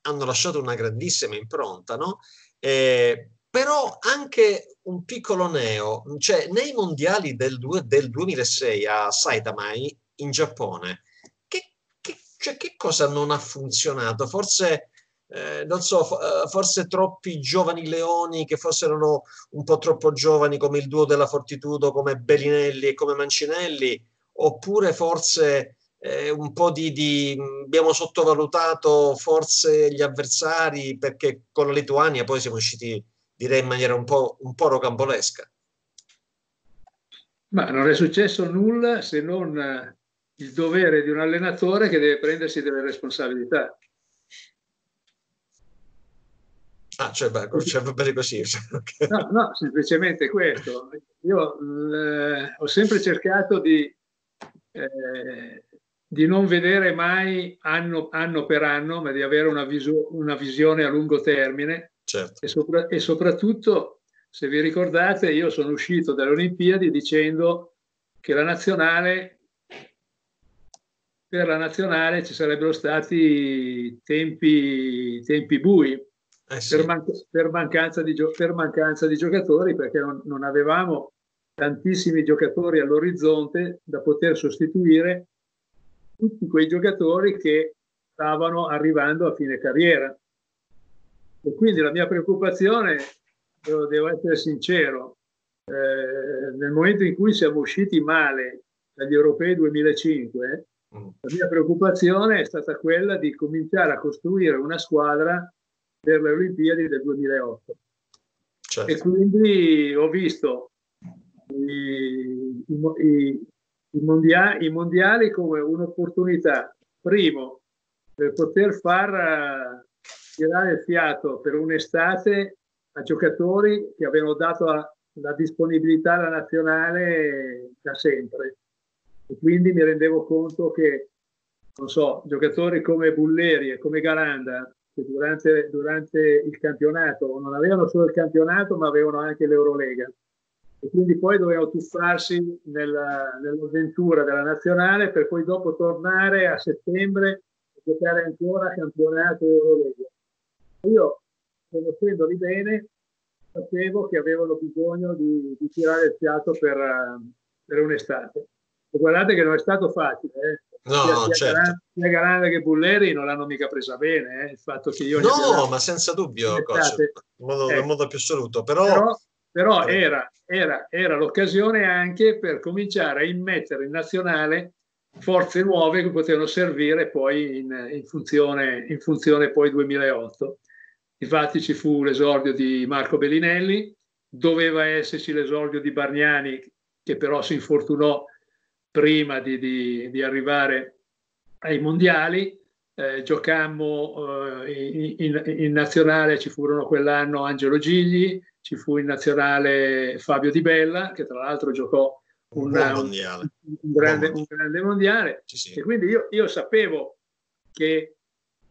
hanno lasciato una grandissima impronta, no? Eh, però anche un piccolo neo, cioè nei mondiali del, del 2006 a Saitama in Giappone, che, che, cioè, che, cosa non ha funzionato? Forse, eh, non so, eh, forse troppi giovani leoni che forse erano un po' troppo giovani come il duo della Fortitudo, come Bellinelli e come Mancinelli, oppure forse eh, un po' di, di, abbiamo sottovalutato forse gli avversari perché con la Lituania poi siamo usciti direi in maniera un po', un po rocambolesca. Ma non è successo nulla se non eh, il dovere di un allenatore che deve prendersi delle responsabilità. Ah, cioè, beh, cioè va bene così. Cioè, no, no, semplicemente questo. Io eh, ho sempre cercato di eh, di non vedere mai anno, anno per anno, ma di avere una, visu- una visione a lungo termine. Certo. E, sopra- e, soprattutto, se vi ricordate, io sono uscito dalle Olimpiadi dicendo che la nazionale, per la nazionale ci sarebbero stati tempi, tempi bui. Eh sì. per, man- per, mancanza gio- per, mancanza di giocatori, perché non, non avevamo tantissimi giocatori all'orizzonte da poter sostituire tutti quei giocatori che stavano arrivando a fine carriera. E quindi la mia preoccupazione, devo, devo essere sincero, eh, nel momento in cui siamo usciti male dagli europei 2005, mm. la mia preoccupazione è stata quella di cominciare a costruire una squadra per le Olimpiadi del 2008. Certo. E quindi ho visto i, i, i, mondiali, i mondiali come un'opportunità, primo, per poter far tirare il fiato per un'estate a giocatori che avevano dato a, la disponibilità alla nazionale da sempre. E quindi mi rendevo conto che, non so, giocatori come Bulleri e come Garanda, che durante, durante il campionato non avevano solo il campionato, ma avevano anche l'Eurolega e quindi poi dovevano tuffarsi nella, nell'avventura della nazionale per poi dopo tornare a settembre e giocare ancora campionato Eurolega. Io, conoscendoli bene, sapevo che avevano bisogno di, di tirare il fiato per, per un'estate. E guardate che non è stato facile, eh. No, sia, sia, certo. Garanda, sia Garanda che Bulleri non l'hanno mica presa bene, eh, il fatto che io... No, ma senza dubbio, coach, in modo, eh. in modo più assoluto, però... però però era, era, era l'occasione anche per cominciare a immettere in nazionale forze nuove che potevano servire poi in, in, funzione, in funzione poi 2008. Infatti ci fu l'esordio di Marco Bellinelli, doveva esserci l'esordio di Bargnani che però si infortunò prima di, di, di arrivare ai mondiali. Eh, giocammo eh, in, in, nazionale, ci furono quell'anno Angelo Gigli, ci fu in nazionale Fabio Di Bella, che tra l'altro giocò un, un, un, un grande, un grande mondiale. Sì, sì. E quindi io, io sapevo che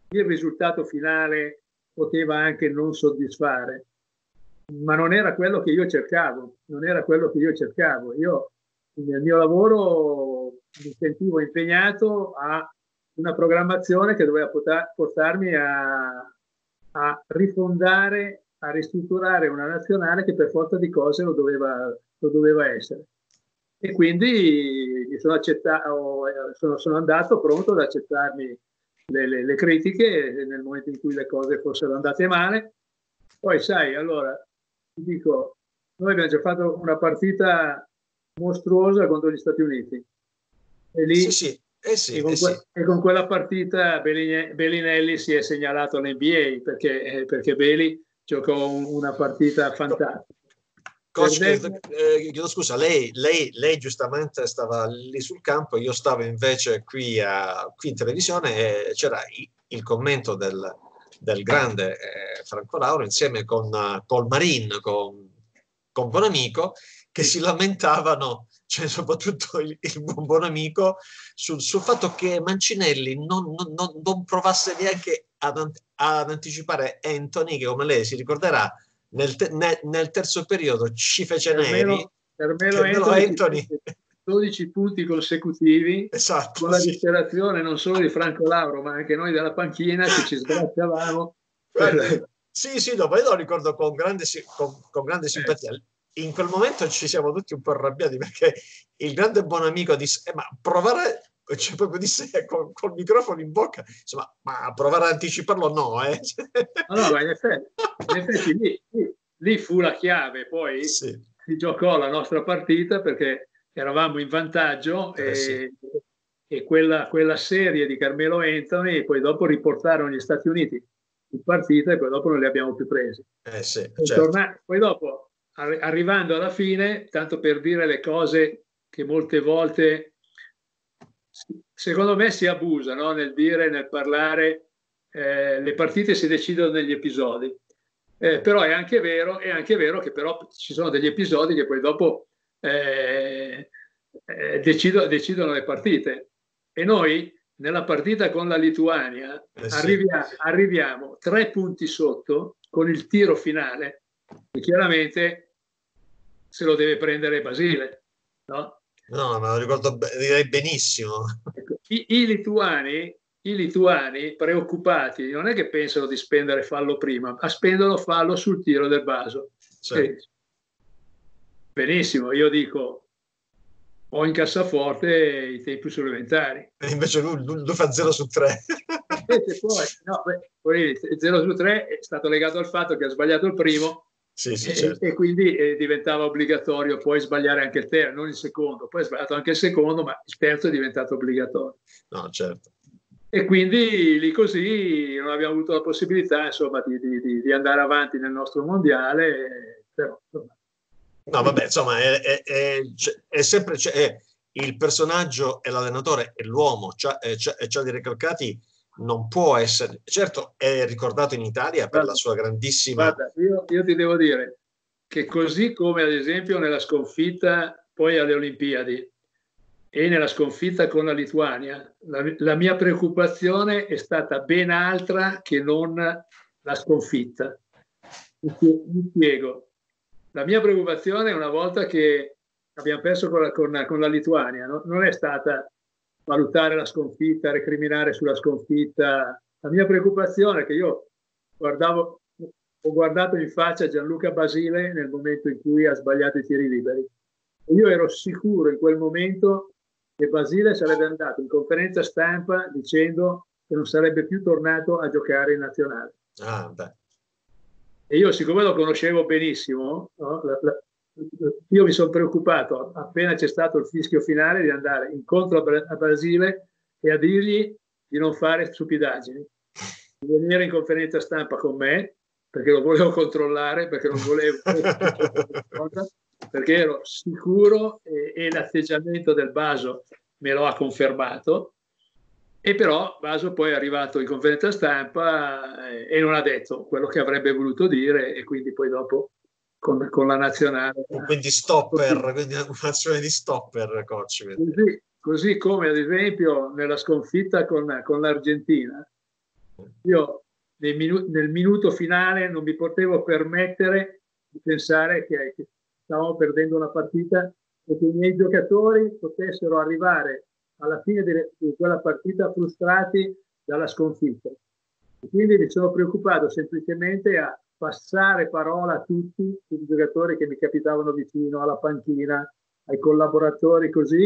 il risultato finale poteva anche non soddisfare, ma non era quello che io cercavo, non era quello che io cercavo. Io nel mio lavoro mi sentivo impegnato a una programmazione che doveva portarmi a, a rifondare a ristrutturare una nazionale che per forza di cose lo doveva, lo doveva essere. E quindi sono, accettato, sono, sono andato pronto ad accettarmi le, le, le, critiche nel momento in cui le cose fossero andate male. Poi, sai, allora ti dico, noi abbiamo già fatto una partita mostruosa contro gli Stati Uniti. E lì, sì, sì. Eh sì, e, con eh que- e, con quella partita Bellinelli si è segnalato all'NBA perché, eh, perché Beli giocò una partita fantastica. Coach, eh, chiedo scusa, lei, lei, lei, giustamente stava lì sul campo, io stavo invece qui, a, qui in televisione e c'era il, il commento del, del grande eh, Franco Lauro insieme con Paul Marin, con, con buon amico, che si lamentavano, cioè soprattutto il, il buon amico, sul, sul, fatto che Mancinelli non, non, non provasse neanche ad, ad anticipare Anthony, che come lei si ricorderà, nel, te, ne, nel terzo periodo ci fece neri. Per me lo Anthony, Anthony. 12 punti consecutivi esatto, con la sì. disperazione non solo di Franco Lauro ma anche noi della panchina che ci sgraziavamo per... sì sì no, ma io lo ricordo con grande, con, con grande simpatia in quel momento ci siamo tutti un po' arrabbiati perché il grande buon amico disse eh, ma provare cioè proprio disse col, col microfono in bocca insomma ma provare ad anticiparlo no eh no, ma in effetti, in effetti lì, lì, lì, fu la chiave poi sì. si giocò la nostra partita perché eravamo in vantaggio eh, e, sì. e quella, quella, serie di Carmelo Anthony poi dopo riportarono gli Stati Uniti in partita e poi dopo non li abbiamo più presi eh sì, certo. poi dopo arrivando alla fine, tanto per dire le cose che molte volte, secondo me, si abusa no? nel dire, nel parlare, eh, le partite si decidono negli episodi. Eh, però è anche, vero, è anche vero che però ci sono degli episodi che poi dopo eh, eh decido, decidono le partite. E noi nella partita con la Lituania eh, arriviamo, arriviamo tre punti sotto con il tiro finale e chiaramente se lo deve prendere Basile. No, no me lo ricordo direi benissimo. Ecco, i, i, lituani, I lituani preoccupati non è che pensano di spendere fallo prima, ma spendono fallo sul tiro del vaso. Sì. Benissimo, io dico ho in cassaforte i tempi supplementari. E invece lui, lui, lui fa 0 su 3. poi, no, beh, poi 0 su 3 è stato legato al fatto che ha sbagliato il primo sì, sì, certo. e, e, quindi eh, diventava obbligatorio poi sbagliare anche il terzo, non il secondo. Poi ha sbagliato anche il secondo, ma il terzo è diventato obbligatorio. No, certo. E quindi lì così non abbiamo avuto la possibilità insomma, di, di, di andare avanti nel nostro mondiale. Però, insomma. No, vabbè, insomma, è, è, è, è sempre il personaggio e l'allenatore e l'uomo, cioè, cioè, di Recalcati non può essere, certo è ricordato in Italia per la sua grandissima... Guarda, io, io, ti devo dire che così come ad esempio nella sconfitta poi alle Olimpiadi e nella sconfitta con la Lituania, la, la mia preoccupazione è stata ben altra che non la sconfitta. Mi spiego. La mia preoccupazione una volta che abbiamo perso con la, con, con la Lituania no? non è stata valutare la sconfitta, recriminare sulla sconfitta. La mia preoccupazione è che io guardavo, ho guardato in faccia Gianluca Basile nel momento in cui ha sbagliato i tiri liberi. Io ero sicuro in quel momento che Basile sarebbe andato in conferenza stampa dicendo che non sarebbe più tornato a giocare in nazionale. Ah, e io, siccome lo conoscevo benissimo, no, la, la, io mi sono preoccupato appena c'è stato il fischio finale di andare incontro a Brasile e a dirgli di non fare stupidaggini, di venire in conferenza stampa con me perché lo volevo controllare, perché non volevo, perché ero sicuro e, e l'atteggiamento del Baso me lo ha confermato. E però Baso poi è arrivato in conferenza stampa e non ha detto quello che avrebbe voluto dire e quindi poi dopo con, con, la nazionale. Quindi stopper, quindi un'azione di stopper, coach. Così, così, come ad esempio nella sconfitta con, con l'Argentina, io nel, minu- nel, minuto finale non mi potevo permettere di pensare che, che stavamo perdendo una partita e che i miei giocatori potessero arrivare alla fine di quella partita frustrati dalla sconfitta. quindi mi sono preoccupato semplicemente a passare parola a tutti, i giocatori che mi capitavano vicino, alla panchina, ai collaboratori, così,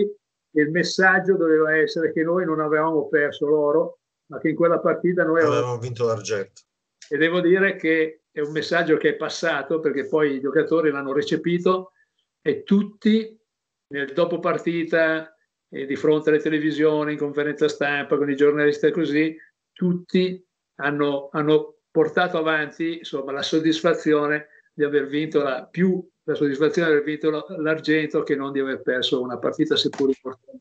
e il messaggio doveva essere che noi non avevamo perso l'oro, ma che in quella partita noi avevamo vinto l'argento. E devo dire che è un messaggio che è passato perché poi i giocatori l'hanno recepito e tutti nel dopo partita e di fronte alle televisioni, in conferenza stampa, con i giornalisti e così, tutti hanno, hanno portato avanti insomma, la soddisfazione di aver vinto la più la soddisfazione di aver vinto l'argento che non di aver perso una partita seppur importante.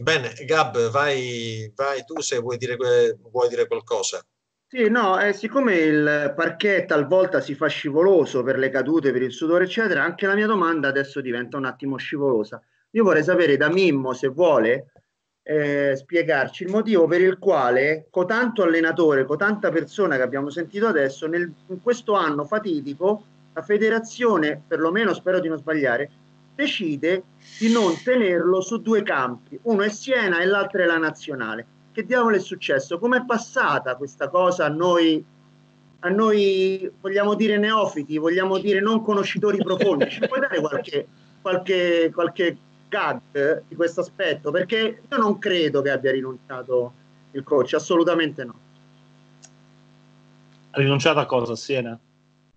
Bene, Gab, vai, vai tu se vuoi dire, vuoi dire qualcosa. Sì, no, eh, siccome il parquet talvolta si fa scivoloso per le cadute, per il sudore, eccetera, anche la mia domanda adesso diventa un attimo scivolosa. Io vorrei sapere da Mimmo, se vuole, eh, spiegarci il motivo per il quale con tanto allenatore, con tanta persona che abbiamo sentito adesso, nel, in questo anno fatidico la federazione, perlomeno spero di non sbagliare, decide di non tenerlo su due campi, uno è Siena e l'altro è la nazionale. Che diavolo è successo? Com'è passata questa cosa a noi, a noi vogliamo dire neofiti, vogliamo dire non conoscitori profondi? Ci puoi dare qualche, qualche, qualche gag di questo aspetto? Perché io non credo che abbia rinunciato il coach, assolutamente no. Ha rinunciato a cosa? Siena?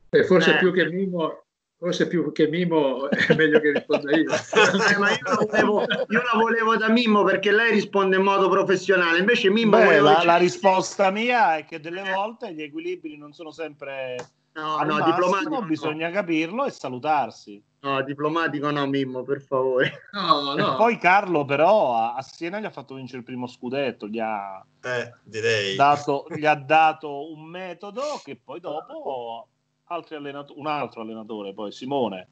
Eh, forse eh. più che Mimo forse più che Mimo è meglio che risponda io. eh, ma io la, volevo, io la, volevo, da Mimmo perché lei risponde in modo professionale, invece Mimmo... Beh, la, la, risposta mia è che delle volte gli equilibri non sono sempre... No, no, massimo, diplomatico bisogna no. capirlo e salutarsi. No, diplomatico no, Mimmo, per favore. No, no. poi Carlo però a, Siena gli ha fatto vincere il primo scudetto, gli ha, eh, direi. Dato, gli ha dato un metodo che poi dopo allenato- un altro allenatore, poi Simone,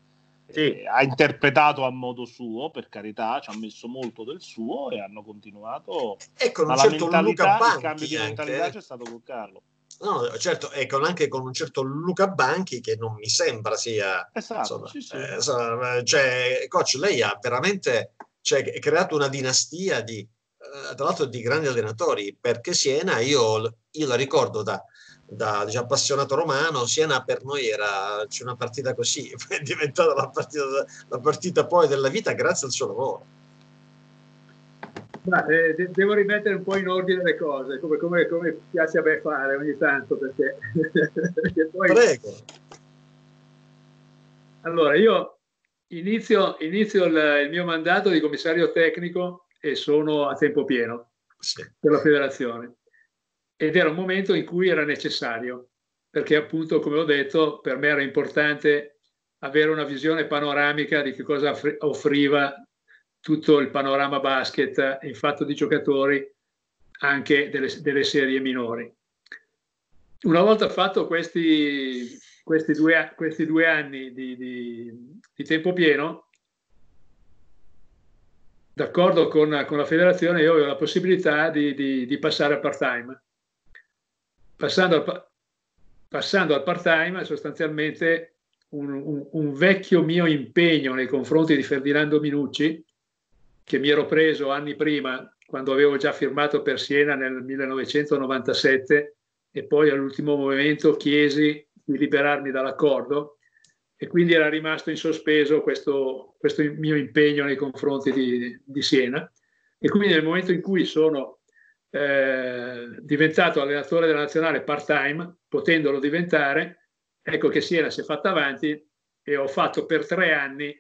sì. eh, ha interpretato a modo suo, per carità, ci ha messo molto del suo e hanno continuato. E con un certo Luca Banchi il cambio di mentalità anche. c'è stato con Carlo. No, certo, e con, anche con un certo Luca Banchi che non mi sembra sia... Esatto, insomma, sì, sì. Eh, cioè, coach, lei ha veramente cioè, creato una dinastia di, eh, tra l'altro, di grandi allenatori, perché Siena, io, io la ricordo da da diciamo, appassionato romano, Siena per noi era una partita così, è diventata la partita, la partita poi della vita grazie al suo lavoro. Ma, eh, de- devo rimettere un po' in ordine le cose, come, come, come piace a me fare ogni tanto, perché, perché poi... Prego. Allora, io inizio, inizio il, il, mio mandato di commissario tecnico e sono a tempo pieno sì. per la federazione ed era un momento in cui era necessario, perché appunto, come ho detto, per me era importante avere una visione panoramica di che cosa offriva tutto il panorama basket in fatto di giocatori anche delle, delle serie minori. Una volta fatto questi, questi, due, questi due, anni di, di, di, tempo pieno, d'accordo con, con, la federazione, io avevo la possibilità di, di passare a part-time passando al, passando al part-time sostanzialmente un, un, un, vecchio mio impegno nei confronti di Ferdinando Minucci, che mi ero preso anni prima, quando avevo già firmato per Siena nel 1997 e poi all'ultimo momento chiesi di liberarmi dall'accordo e quindi era rimasto in sospeso questo, questo mio impegno nei confronti di, di Siena. E quindi nel momento in cui sono eh, diventato allenatore della nazionale part-time, potendolo diventare, ecco che Siena si è fatta avanti e ho fatto per tre anni,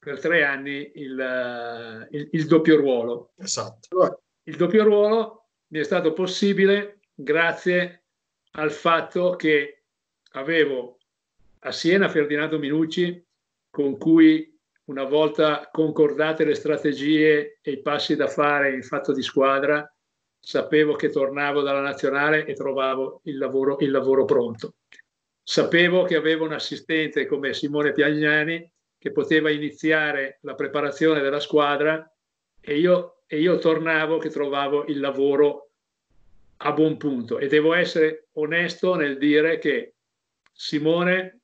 per tre anni il, uh, il, il doppio ruolo. Esatto. Il doppio ruolo mi è stato possibile grazie al fatto che avevo a Siena Ferdinando Minucci, con cui una volta concordate le strategie e i passi da fare in fatto di squadra, sapevo che tornavo dalla nazionale e trovavo il lavoro, il lavoro pronto. Sapevo che avevo un assistente come Simone Piagnani che poteva iniziare la preparazione della squadra e io, e io tornavo che trovavo il lavoro a buon punto. E devo essere onesto nel dire che Simone,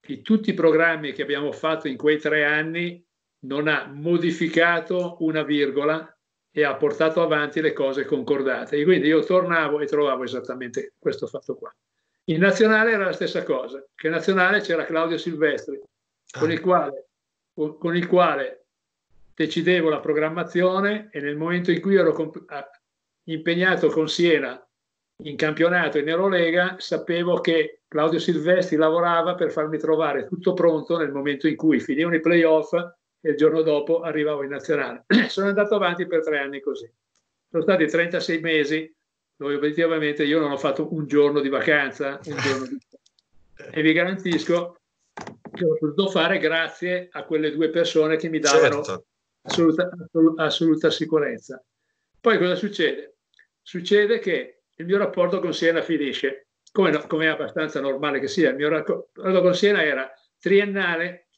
di tutti i programmi che abbiamo fatto in quei tre anni, non ha modificato una virgola e ha portato avanti le cose concordate. E quindi io tornavo e trovavo esattamente questo fatto qua. In nazionale era la stessa cosa, che in nazionale c'era Claudio Silvestri, con il quale, con il quale decidevo la programmazione e nel momento in cui ero comp- impegnato con Siena in campionato in Eurolega, sapevo che Claudio Silvestri lavorava per farmi trovare tutto pronto nel momento in cui finivano i playoff e il giorno dopo arrivavo in nazionale. Sono andato avanti per tre anni così. Sono stati 36 mesi dove obiettivamente io non ho fatto un giorno di vacanza, giorno di... e vi garantisco l'ho potuto fare grazie a quelle due persone che mi davano certo. assoluta, assoluta sicurezza. Poi cosa succede? Succede che il mio rapporto con Siena finisce, come, come è abbastanza normale che sia. Il mio rapporto con Siena era triennale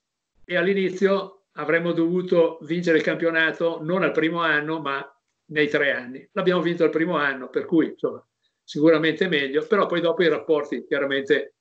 e all'inizio avremmo dovuto vincere il campionato non al primo anno, ma nei tre anni. L'abbiamo vinto al primo anno, per cui insomma, sicuramente meglio, però poi dopo i rapporti chiaramente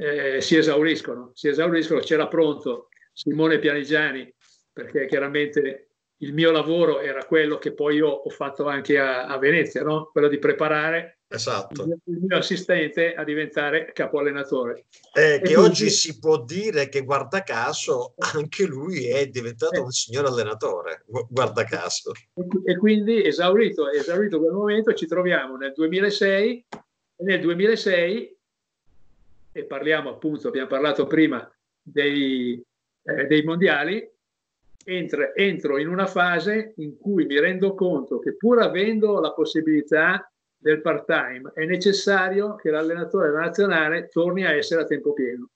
eh, si esauriscono, si esauriscono, c'era pronto Simone Pianigiani, perché chiaramente il mio lavoro era quello che poi io ho fatto anche a, a Venezia, no? quello di preparare esatto. il, il, mio assistente a diventare capo allenatore. Eh, che quindi, oggi si può dire che, guarda caso, anche lui è diventato eh, un signor allenatore, guarda caso. E, e quindi, esaurito, esaurito quel momento, ci troviamo nel 2006 e nel 2006, e parliamo appunto, abbiamo parlato prima dei, eh, dei mondiali, entro, entro in una fase in cui mi rendo conto che pur avendo la possibilità del part-time è necessario che l'allenatore della nazionale torni a essere a tempo pieno,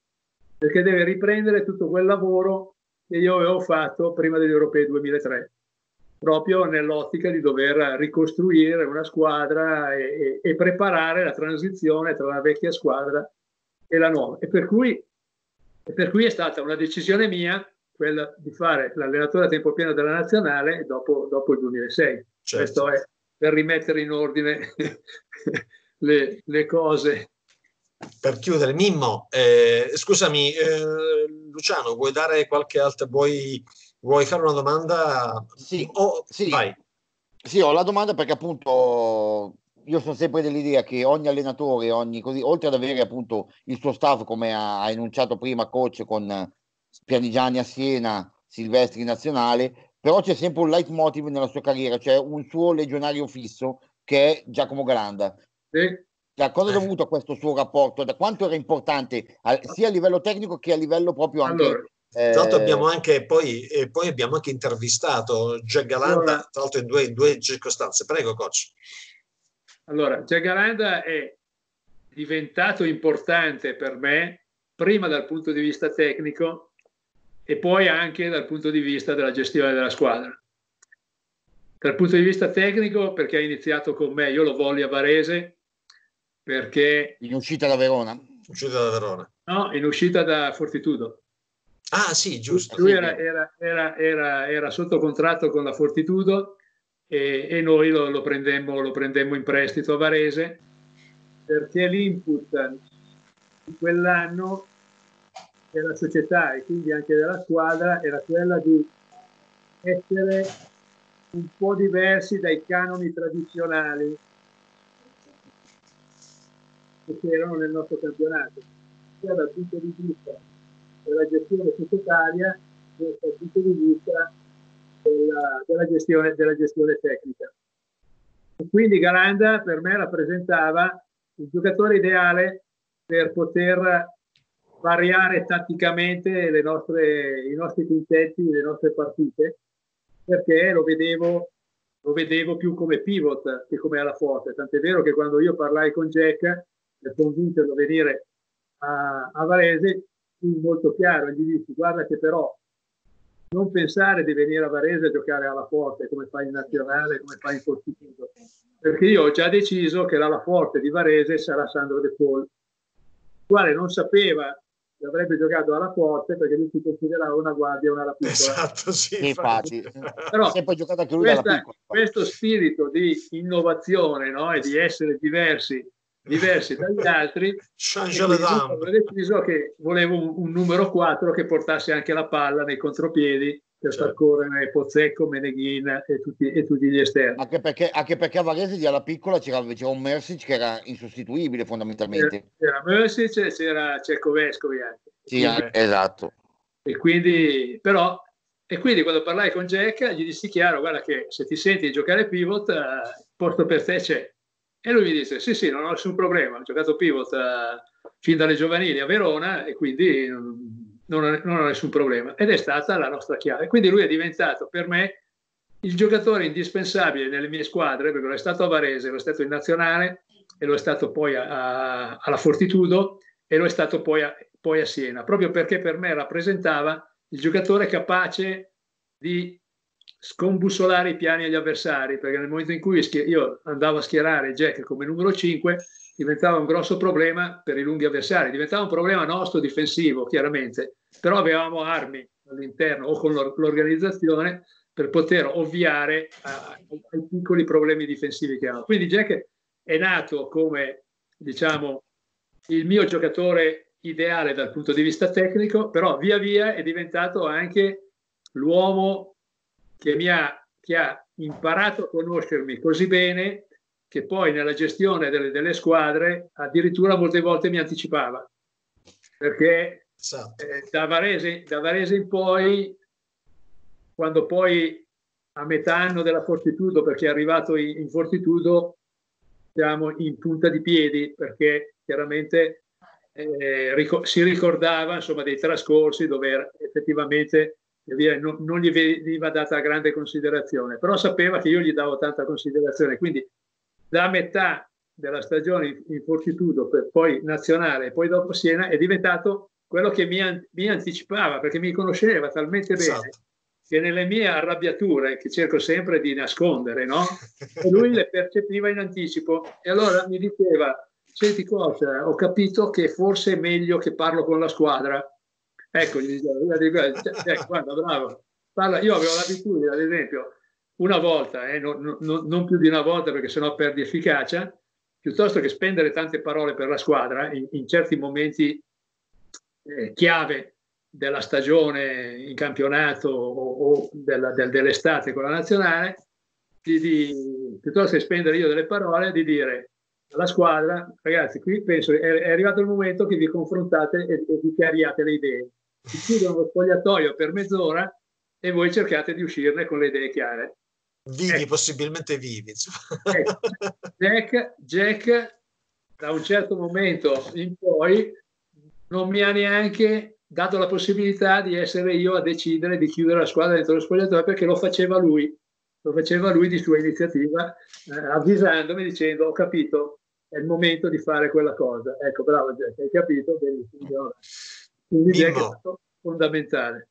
perché deve riprendere tutto quel lavoro che io avevo fatto prima degli europei 2003, proprio nell'ottica di dover ricostruire una squadra e, e, e preparare la transizione tra la vecchia squadra e la nuova. E per cui, e per cui è stata una decisione mia quella di fare l'allenatore a tempo pieno della nazionale dopo, dopo il 2006. Certo. Questo è per rimettere in ordine le, le cose. Per chiudere, Mimmo, eh, scusami, eh, Luciano, vuoi dare qualche altra, vuoi, vuoi fare una domanda? Sì, oh, sì. Vai. Sì, ho la domanda perché appunto io sono sempre dell'idea che ogni allenatore, ogni così, oltre ad avere appunto il suo staff, come ha, ha enunciato prima coach con Pianigiani a Siena, Silvestri in nazionale, però c'è sempre un leitmotiv nella sua carriera, cioè un suo legionario fisso che è Giacomo Galanda. Sì. Da cosa è dovuto questo suo rapporto? Da quanto era importante sia a livello tecnico che a livello proprio anche allora, eh... Tra l'altro abbiamo anche poi, eh, poi abbiamo anche intervistato Jack Galanda, allora, tra l'altro in due, in due, circostanze. Prego, coach. Allora, Jack Galanda è diventato importante per me prima dal punto di vista tecnico e poi anche dal punto di vista della gestione della squadra. Dal punto di vista tecnico, perché ha iniziato con me, io lo voglio a Varese perché... In uscita da Verona? Uscita da Verona. No, in uscita da Fortitudo. Ah sì, giusto. Lui era, era, era, era sotto contratto con la Fortitudo e, e noi lo, lo, prendemmo, lo prendemmo in prestito a Varese perché l'input di quell'anno della società e quindi anche della squadra era quella di essere un po' diversi dai canoni tradizionali che c'erano nel nostro campionato, sia dal punto di vista della gestione societaria sia dal punto di vista della, della, gestione, della gestione tecnica. Quindi Galanda per me rappresentava il giocatore ideale per poter variare tatticamente nostre, i nostri quintetti, le nostre partite, perché lo vedevo, lo vedevo più come pivot che come alla forte. Tant'è vero che quando io parlai con Jack per convincerlo a venire a, a Varese, fu molto chiaro e gli dissi guarda che però non pensare di venire a Varese a giocare alla forte come fa in nazionale, come fa in Fortitudo, perché io ho già deciso che l'ala forte di Varese sarà Sandro De Paul, il quale non sapeva avrebbe giocato alla forte perché lui si considerava una guardia e una alla piccola. Esatto, sì. Infatti. Però sempre giocato anche lui questa, questo spirito di innovazione no? e di essere diversi, diversi dagli altri, ho deciso che volevo un, un, numero 4 che portasse anche la palla nei contropiedi per certo. far correre Pozzecco, Meneghin e tutti, e tutti gli esterni. Anche perché, anche perché a Varese di alla piccola c'era, c'era un Mersic che era insostituibile fondamentalmente. C'era, c'era Mersic e c'era Cecco Vescovi anche. Sì, anche, esatto. E quindi, però, e quindi quando parlai con Jack gli dissi chiaro, guarda che se ti senti di giocare pivot, uh, posto per te c'è. E lui mi disse, sì sì, non ho nessun problema, ho giocato pivot uh, fin dalle giovanili a Verona e quindi... Um, non ha, non ha nessun problema. Ed è stata la nostra chiave. Quindi lui è diventato per me il giocatore indispensabile nelle mie squadre, perché lo è stato a Varese, lo è stato in nazionale e lo è stato poi a, a, alla Fortitudo e lo è stato poi a, poi a Siena, proprio perché per me rappresentava il giocatore capace di scombussolare i piani agli avversari, perché nel momento in cui io andavo a schierare Jack come numero 5 diventava un grosso problema per i lunghi avversari, diventava un problema nostro difensivo, chiaramente, però avevamo armi all'interno o con l'organizzazione per poter ovviare ai piccoli problemi difensivi che hanno. Quindi Jack è nato come, diciamo, il mio giocatore ideale dal punto di vista tecnico, però via via è diventato anche l'uomo che mi ha, che ha imparato a conoscermi così bene che poi nella gestione delle, delle squadre addirittura molte volte mi anticipava. Perché esatto. eh, da, Varese, da Varese in poi, quando poi a metà anno della Fortitudo, perché è arrivato in, in Fortitudo, siamo in punta di piedi, perché chiaramente eh, si ricordava insomma, dei trascorsi dove effettivamente via, non, non, gli veniva data grande considerazione, però sapeva che io gli davo tanta considerazione, quindi da metà della stagione in Fortitudo, per poi nazionale e poi dopo Siena, è diventato quello che mi, mi anticipava, perché mi conosceva talmente bene esatto. che nelle mie arrabbiature, che cerco sempre di nascondere, no? lui le percepiva in anticipo e allora mi diceva senti cosa, ho capito che forse è meglio che parlo con la squadra. Ecco, gli dicevo, eh, guarda, bravo. Parla, io avevo l'abitudine, ad esempio, una volta, eh, non, non, non, più di una volta perché sennò perdi efficacia, piuttosto che spendere tante parole per la squadra in, in certi momenti eh, chiave della stagione in campionato o, o della, del, dell'estate con la nazionale, di, di, piuttosto che spendere io delle parole, di dire alla squadra, ragazzi, qui penso è, è arrivato il momento che vi confrontate e, e vi chiariate le idee. Vi chiudono lo spogliatoio per mezz'ora e voi cercate di uscirne con le idee chiare. Vivi, ecco. possibilmente vivi. Ecco. Jack, Jack, da un certo momento in poi, non mi ha neanche dato la possibilità di essere io a decidere di chiudere la squadra dentro lo spogliatoio perché lo faceva lui, lo faceva lui di sua iniziativa, eh, avvisandomi dicendo ho capito, è il momento di fare quella cosa. Ecco, bravo Jack, hai capito? Benissimo. Quindi è stato fondamentale.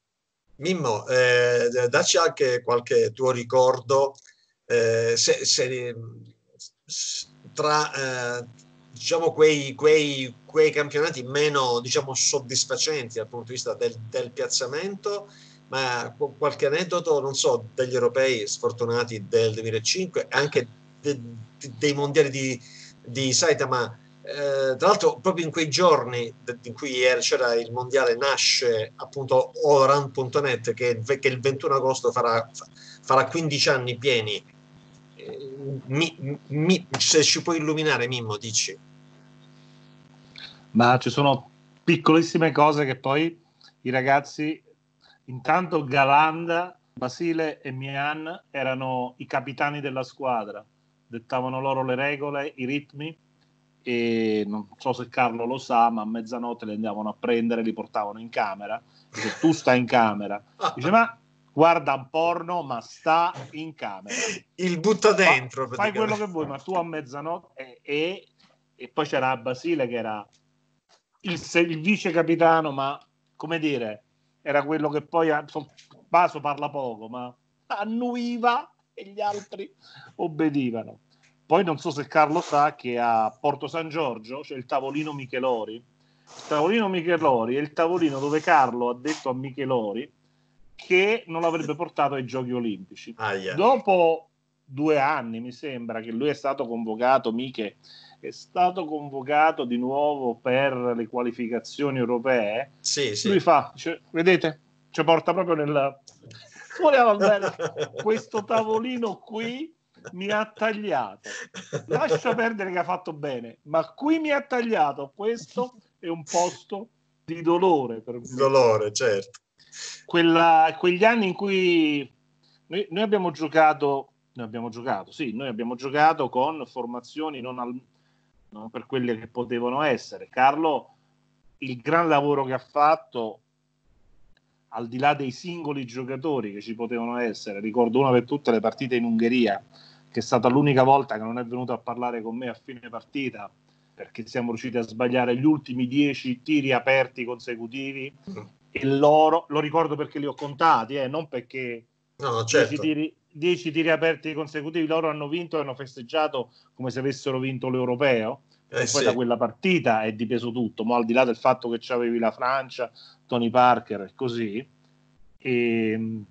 Mimmo, eh, dacci anche qualche tuo ricordo eh, se, se, tra eh, diciamo quei, quei, quei, campionati meno diciamo, soddisfacenti dal punto di vista del, del piazzamento, ma qualche aneddoto, non so, degli europei sfortunati del 2005, anche de, de, dei mondiali di, di Saitama eh, tra l'altro proprio in quei giorni in cui c'era il mondiale nasce appunto Oran.net che, che, il 21 agosto farà, farà 15 anni pieni. Eh, mi, mi, se ci puoi illuminare Mimmo dici. Ma ci sono piccolissime cose che poi i ragazzi intanto Galanda Basile e Mian erano i capitani della squadra. Dettavano loro le regole i ritmi e non so se Carlo lo sa, ma a mezzanotte li andavano a prendere, li portavano in camera. Dice, tu stai in camera. Dice, ma guarda un porno, ma sta in camera. Il butta dentro. Fa, fai quello che vuoi, ma tu a mezzanotte... E, e, poi c'era Basile che era il, il, vice capitano, ma come dire, era quello che poi... Baso parla poco, ma annuiva e gli altri obbedivano. Poi non so se Carlo sa che a Porto San Giorgio c'è il tavolino Michelori. Il tavolino Michelori è il tavolino dove Carlo ha detto a Michelori che non l'avrebbe portato ai giochi olimpici. Ah, yeah. Dopo due anni, mi sembra, che lui è stato convocato, Miche, è stato convocato di nuovo per le qualificazioni europee. Sì, sì. Lui fa, cioè, vedete, ci porta proprio nel... Voleva bene questo tavolino qui mi ha tagliato. Lascia perdere che ha fatto bene, ma qui mi ha tagliato. Questo è un posto di dolore per me. Dolore, certo. Quella, quegli anni in cui noi, noi, abbiamo giocato, noi abbiamo giocato, sì, noi abbiamo giocato con formazioni non, al, non per quelle che potevano essere. Carlo, il gran lavoro che ha fatto al di là dei singoli giocatori che ci potevano essere, ricordo una per tutte le partite in Ungheria che è stata l'unica volta che non è venuto a parlare con me a fine partita perché siamo riusciti a sbagliare gli ultimi dieci tiri aperti consecutivi mm. e loro, lo ricordo perché li ho contati, eh, non perché no, certo. tiri, 10 tiri aperti consecutivi, loro hanno vinto e hanno festeggiato come se avessero vinto l'europeo. Eh, e poi sì. da quella partita è dipeso tutto, ma al di là del fatto che c'avevi la Francia, Tony Parker e così. E, ehm,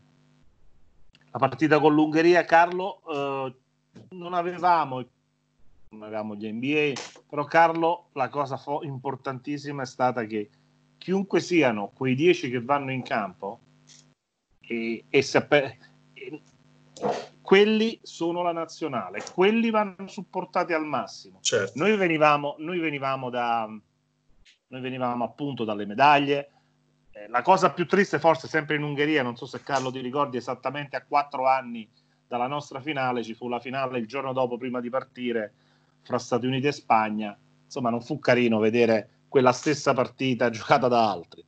la partita con l'Ungheria, Carlo, eh, non avevamo non avevamo gli NBA, però Carlo, la cosa fo- importantissima è stata che chiunque siano quei 10 che vanno in campo e, e, sape- e quelli sono la nazionale, quelli vanno supportati al massimo. Certo. Noi, venivamo, noi, venivamo da, noi venivamo appunto dalle medaglie. Eh, la cosa più triste, forse sempre in Ungheria, non so se Carlo ti ricordi, esattamente a quattro anni dalla nostra finale, ci fu la finale il giorno dopo, prima di partire, fra Stati Uniti e Spagna. Insomma, non fu carino vedere quella stessa partita giocata da altri.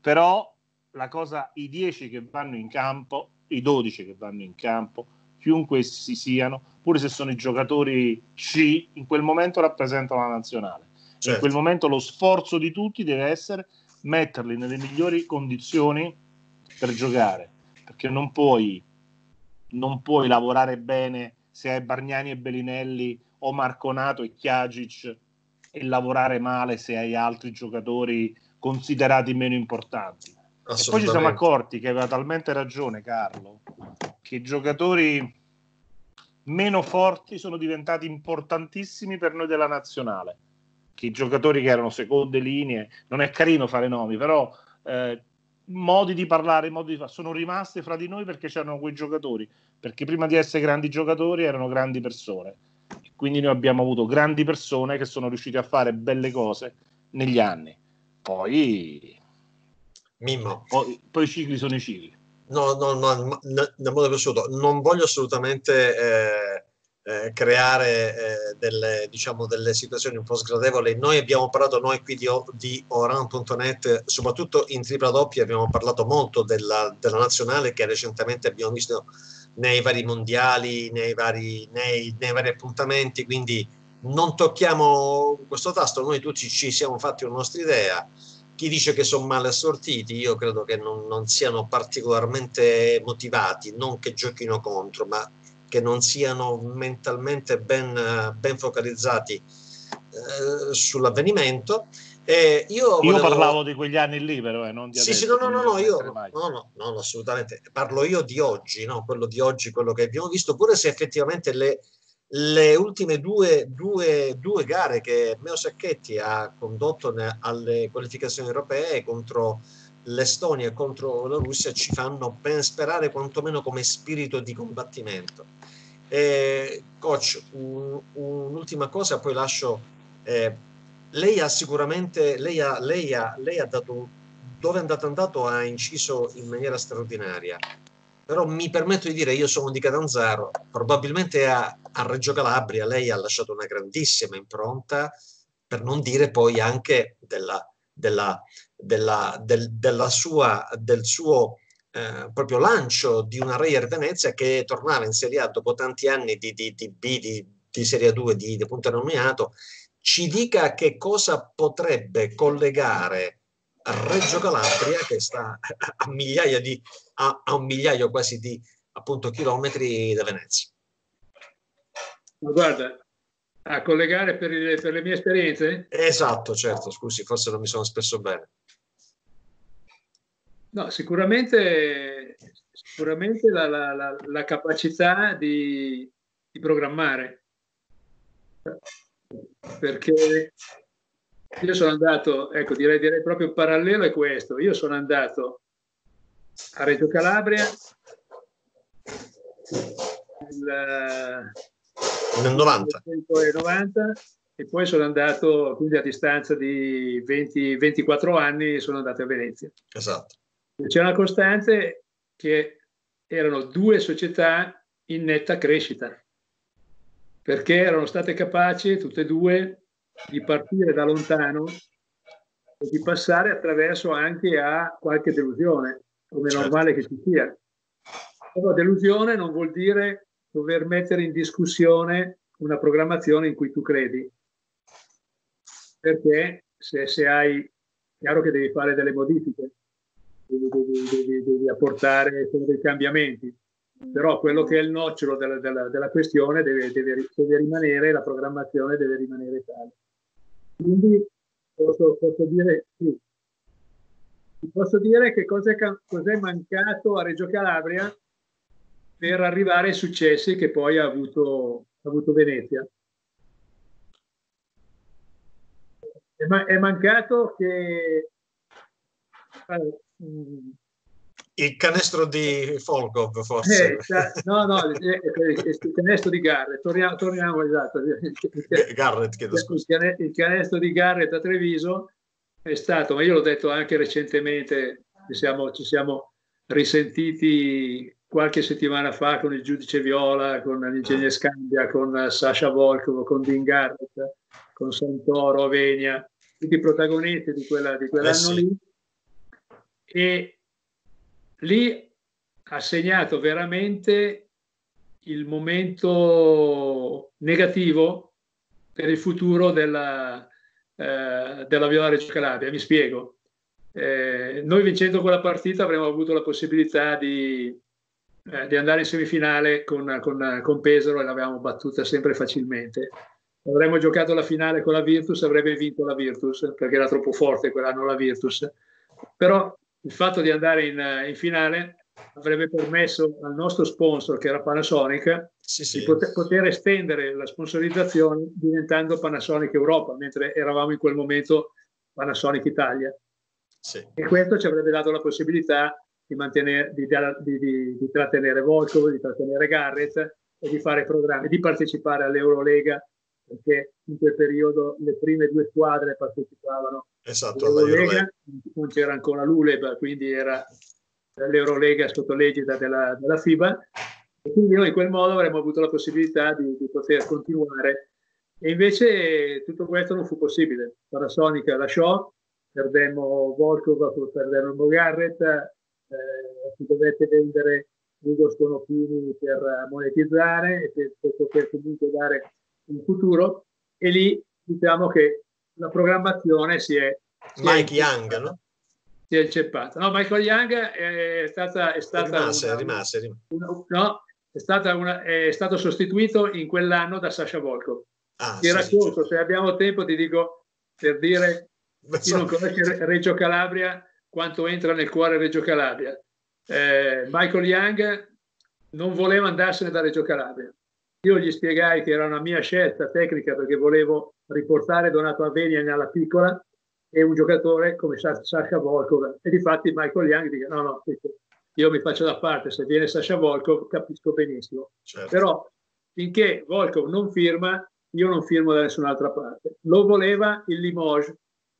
Però la cosa, i 10 che vanno in campo i 12 che vanno in campo, chiunque essi siano, pure se sono i giocatori C, in quel momento rappresentano la nazionale. Certo. In quel momento lo sforzo di tutti deve essere metterli nelle migliori condizioni per giocare, perché non puoi, non puoi lavorare bene se hai Bargnani e Bellinelli o Marconato e Chiagic e lavorare male se hai altri giocatori considerati meno importanti. E poi ci siamo accorti che aveva talmente ragione Carlo, che i giocatori meno forti sono diventati importantissimi per noi della nazionale. Che i giocatori che erano seconde linee, non è carino fare nomi, però eh, modi di parlare, modi di fare, sono rimasti fra di noi perché c'erano quei giocatori, perché prima di essere grandi giocatori erano grandi persone. Quindi noi abbiamo avuto grandi persone che sono riuscite a fare belle cose negli anni. Poi Mimmo. Poi, poi, i cicli sono i cicli. No, no, no, nel modo assoluto. Non voglio assolutamente eh, eh, creare eh, delle, diciamo, delle situazioni un po' sgradevoli. Noi abbiamo parlato, noi qui di, di Oran.net, soprattutto in tripla doppia, abbiamo parlato molto della, della nazionale che recentemente abbiamo visto nei vari mondiali, nei vari, nei, nei vari appuntamenti, quindi non tocchiamo questo tasto, noi tutti ci siamo fatti una nostra idea chi dice che sono male assortiti, io credo che non, non, siano particolarmente motivati, non che giochino contro, ma che non siano mentalmente ben, ben focalizzati eh, sull'avvenimento. Eh, io, io parlavo di quegli anni lì, però, eh, non di sì, adesso, sì, no, no, no, no, io, no, no, no, assolutamente. Parlo io di oggi, no? quello di oggi, quello che abbiamo visto, pure se effettivamente le, le ultime due, due, due gare che Meo Sacchetti ha condotto alle qualificazioni europee contro l'Estonia contro la Russia ci fanno ben sperare quantomeno come spirito di combattimento. Eh, coach, un, un'ultima cosa, poi lascio. Eh, lei ha sicuramente, lei ha, lei ha, lei ha dato, dove è andato andato ha inciso in maniera straordinaria però mi permetto di dire, io sono di Catanzaro, probabilmente a, a Reggio Calabria lei ha lasciato una grandissima impronta, per non dire poi anche della, della, della, del, della sua, del suo eh, proprio lancio di una Reyer Venezia che tornava in Serie A dopo tanti anni di, di, di B, di, di Serie 2, di, di punto nominato, ci dica che cosa potrebbe collegare Reggio Calabria che sta a migliaia di a, a un migliaio quasi di appunto chilometri da Venezia. Ma guarda, a collegare per, il, per, le mie esperienze? Esatto, certo, scusi, forse non mi sono espresso bene. No, sicuramente, sicuramente la, la, la, la capacità di, di programmare. Perché io sono andato, ecco, direi, direi proprio parallelo è questo. Io sono andato a Reggio Calabria nel, nel 90. 90 e poi sono andato, quindi a distanza di 20, 24 anni, sono andato a Venezia. Esatto. Una costante che erano due società in netta crescita, perché erano state capaci tutte e due di partire da lontano e di passare attraverso anche a qualche delusione, come è certo. normale che ci sia. Però delusione non vuol dire dover mettere in discussione una programmazione in cui tu credi. perché se, se hai, chiaro che devi fare delle modifiche, devi, devi, devi, devi apportare dei cambiamenti, però quello che è il nocciolo della, della, della questione deve, deve, deve, rimanere, la programmazione deve rimanere tale. Quindi posso, posso dire sì. Posso dire che cosa è mancato a Reggio Calabria per arrivare ai successi che poi ha avuto, ha avuto Venezia. È, ma- è mancato che... Eh, il canestro di Folkov forse. Eh, no no il canestro di Garrett torniamo, torniamo esatto. Garrett chiedo scusa. il canestro di Garrett a Treviso è stato ma io l'ho detto anche recentemente ci siamo, ci siamo risentiti qualche settimana fa con il giudice Viola con l'ingegnere Scambia con Sasha Volkov con Dean Garrett con Santoro Avenia tutti i protagonisti di, quella, di quell'anno eh sì. lì e lì ha segnato veramente il momento negativo per il futuro della, eh, della Viola Reggio Calabria. Mi spiego. Eh, noi vincendo quella partita avremmo avuto la possibilità di, eh, di andare in semifinale con, con, con, Pesaro e l'avevamo battuta sempre facilmente. Avremmo giocato la finale con la Virtus, avrebbe vinto la Virtus perché era troppo forte quell'anno la Virtus. Però il fatto di andare in, in, finale avrebbe permesso al nostro sponsor, che era Panasonic, sì, sì. di poter, poter, estendere la sponsorizzazione diventando Panasonic Europa, mentre eravamo in quel momento Panasonic Italia. Sì. E questo ci avrebbe dato la possibilità di, mantenere, di, di, di, di trattenere Volkov, di trattenere Garrett e di fare programmi, di partecipare all'Eurolega perché in quel periodo le prime due squadre partecipavano esatto, all'Eurolega, non c'era ancora l'ULEB, quindi era l'Eurolega sotto l'egida della, della, FIBA. E quindi noi in quel modo avremmo avuto la possibilità di, di poter continuare. E invece tutto questo non fu possibile. Parasonica lasciò, perdemmo Volkov, perdemmo Garrett, eh, si dovette vendere Ugo Sconopini per monetizzare e per, per poter comunque dare in futuro e lì diciamo che la programmazione si è... Si Mike è Young, no? Si è inceppata. No, Michael Young è stata... È stata rimase, una, rimase, rimase. Una, no, è, stata una, è stato sostituito in quell'anno da Sasha Volko. Ah, ti sì, racconto, certo. se abbiamo tempo ti dico per dire chi non conosce Reggio Calabria quanto entra nel cuore Reggio Calabria. Eh, Michael Young non voleva andarsene da Reggio Calabria io gli spiegai che era una mia scelta tecnica perché volevo riportare Donato Avenia nella piccola e un giocatore come Sasha Volkov. E difatti Michael Young dice no no io mi faccio da parte se viene Sasha Volkov capisco benissimo. Certo. però finché Volkov non firma io non firmo da nessun'altra parte. Lo voleva il Limoges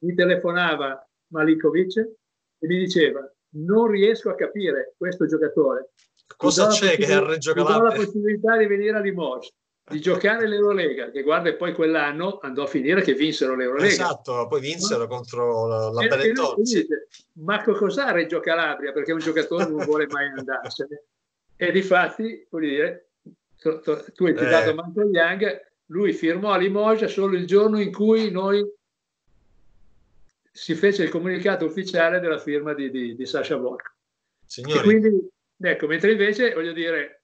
mi telefonava Malikovic e mi diceva non riesco a capire questo giocatore Cosa c'è che a Reggio Calabria? la possibilità di venire a Limoges, di giocare l'Eurolega, che guarda, e poi quell'anno andò a finire che vinsero l'Eurolega. Esatto, poi vinsero no? contro la, la Benetton. Ma cos'ha Reggio Calabria? Perché un giocatore non vuole mai andarsene. E di fatti, vuol dire, tu, tu hai citato eh. Young, lui firmò a Limoges solo il giorno in cui noi si fece il comunicato ufficiale della firma di, di, di Sasha Volk. Signori, e quindi Ecco, mentre invece, voglio dire,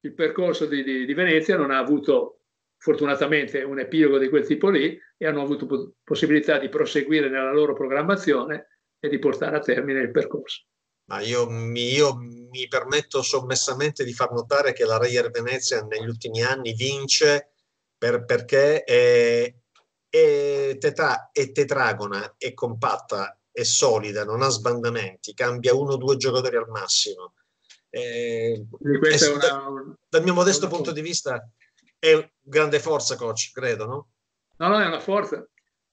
il percorso di, di, di, Venezia non ha avuto fortunatamente un epilogo di quel tipo lì e hanno avuto po- possibilità di proseguire nella loro programmazione e di portare a termine il percorso. Ma io, io mi permetto sommessamente di far notare che la Reyer Venezia negli ultimi anni vince per, perché è, è, tetra, è tetragona, è compatta, è solida, non ha sbandamenti, cambia uno o due giocatori al massimo eh, è una, dal mio modesto punto forza. di vista è grande forza, coach, credo, no? No, no, è una forza.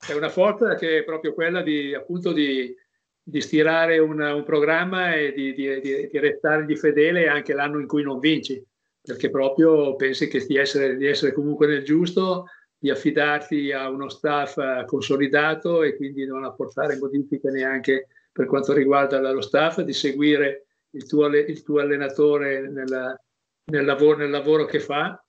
È una forza che è proprio quella di, appunto, di, di stirare un, un, programma e di, di, di restargli fedele anche l'anno in cui non vinci, perché proprio pensi che di essere, di essere comunque nel giusto, di affidarti a uno staff consolidato e quindi non apportare modifiche neanche per quanto riguarda lo staff, di seguire il tuo, il tuo allenatore nella, nel, lavoro, nel lavoro che fa.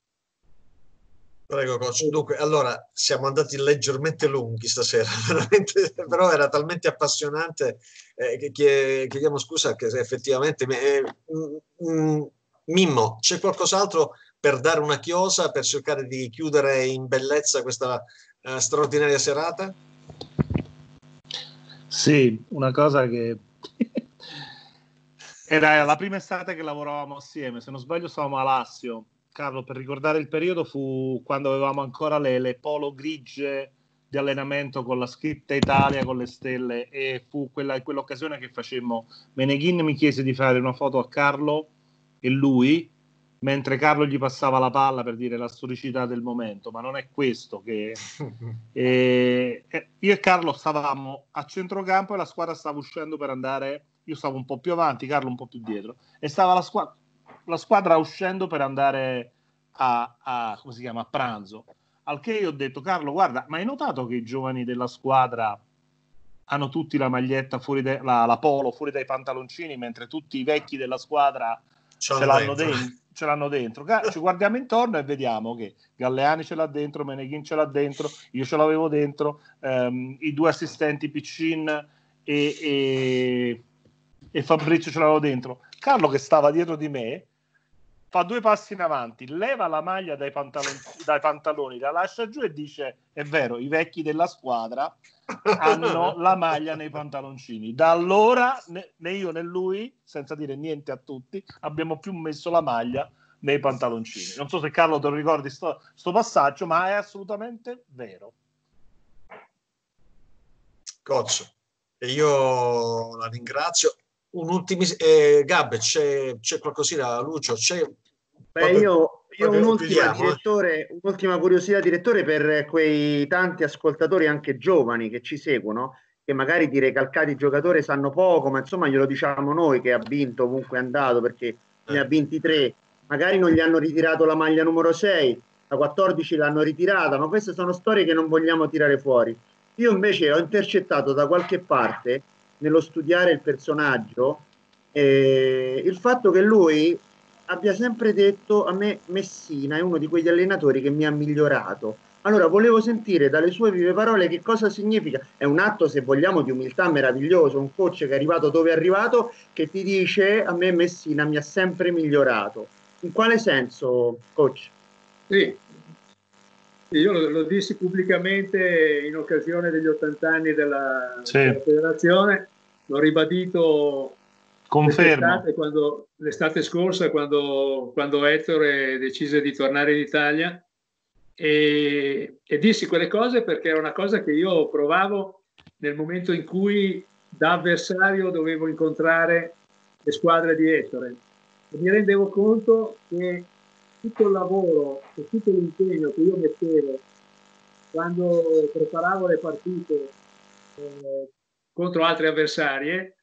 Prego, coach. Dunque, allora siamo andati leggermente lunghi stasera, veramente, però era talmente appassionante eh, che chiediamo scusa che effettivamente. Eh, mm, Mimmo, c'è qualcos'altro per dare una chiosa, per cercare di chiudere in bellezza questa eh, straordinaria serata? Sì, una cosa che era la prima estate che lavoravamo assieme, se non sbaglio stavamo a Lassio Carlo, per ricordare il periodo fu quando avevamo ancora le, le polo grigie di allenamento con la scritta Italia con le stelle e fu quella, quell'occasione che facemmo. Meneghin mi chiese di fare una foto a Carlo e lui, mentre Carlo gli passava la palla per dire la storicità del momento, ma non è questo che... e, io e Carlo stavamo a centrocampo e la squadra stava uscendo per andare, io stavo un po' più avanti, Carlo un po' più dietro, e stava la squadra la squadra uscendo per andare a, a, come si chiama, a pranzo. Al che io ho detto, Carlo, guarda, ma hai notato che i giovani della squadra hanno tutti la maglietta fuori de- la, la, polo fuori dai pantaloncini, mentre tutti i vecchi della squadra ce, ce l'hanno dentro. dentro. Ce l'hanno dentro. Ci guardiamo intorno e vediamo che Galleani ce l'ha dentro, Meneghin ce l'ha dentro, io ce l'avevo dentro, ehm, i due assistenti Piccin e, e, e Fabrizio ce l'avevo dentro. Carlo che stava dietro di me fa due passi in avanti, leva la maglia dai, pantaloni, dai pantaloni, la lascia giù e dice: È vero, i vecchi della squadra hanno la maglia nei pantaloncini. Da allora né, io né lui, senza dire niente a tutti, abbiamo più messo la maglia nei pantaloncini. Non so se Carlo te lo ricordi sto, sto passaggio, ma è assolutamente vero. Coach, io la ringrazio un ultimo eh, Gab c'è, c'è qualcosina Lucio c'è Beh, io, io un'ultima, direttore, un'ultima curiosità, direttore, per quei tanti ascoltatori anche giovani che ci seguono, che magari di recalcati giocatori sanno poco, ma insomma glielo diciamo noi che ha vinto ovunque è andato perché ne ha 23, magari non gli hanno ritirato la maglia numero 6, la 14 l'hanno ritirata, ma queste sono storie che non vogliamo tirare fuori. Io invece ho intercettato da qualche parte nello studiare il personaggio eh, il fatto che lui abbia sempre detto a me Messina è uno di quegli allenatori che mi ha migliorato. Allora volevo sentire dalle sue vive parole che cosa significa. È un atto, se vogliamo, di umiltà meraviglioso, un coach che è arrivato dove è arrivato, che ti dice a me Messina mi ha sempre migliorato. In quale senso, coach? Sì, io lo, lo, dissi pubblicamente in occasione degli 80 anni della, sì. della federazione, l'ho ribadito l'estate, quando, l'estate scorsa quando, quando Ettore decise di tornare in Italia. E, e dissi quelle cose perché era una cosa che io provavo nel momento in cui da avversario dovevo incontrare le squadre di Ettore. E mi rendevo conto che tutto il lavoro e tutto l'impegno che io mettevo quando preparavo le partite eh, contro altre avversarie,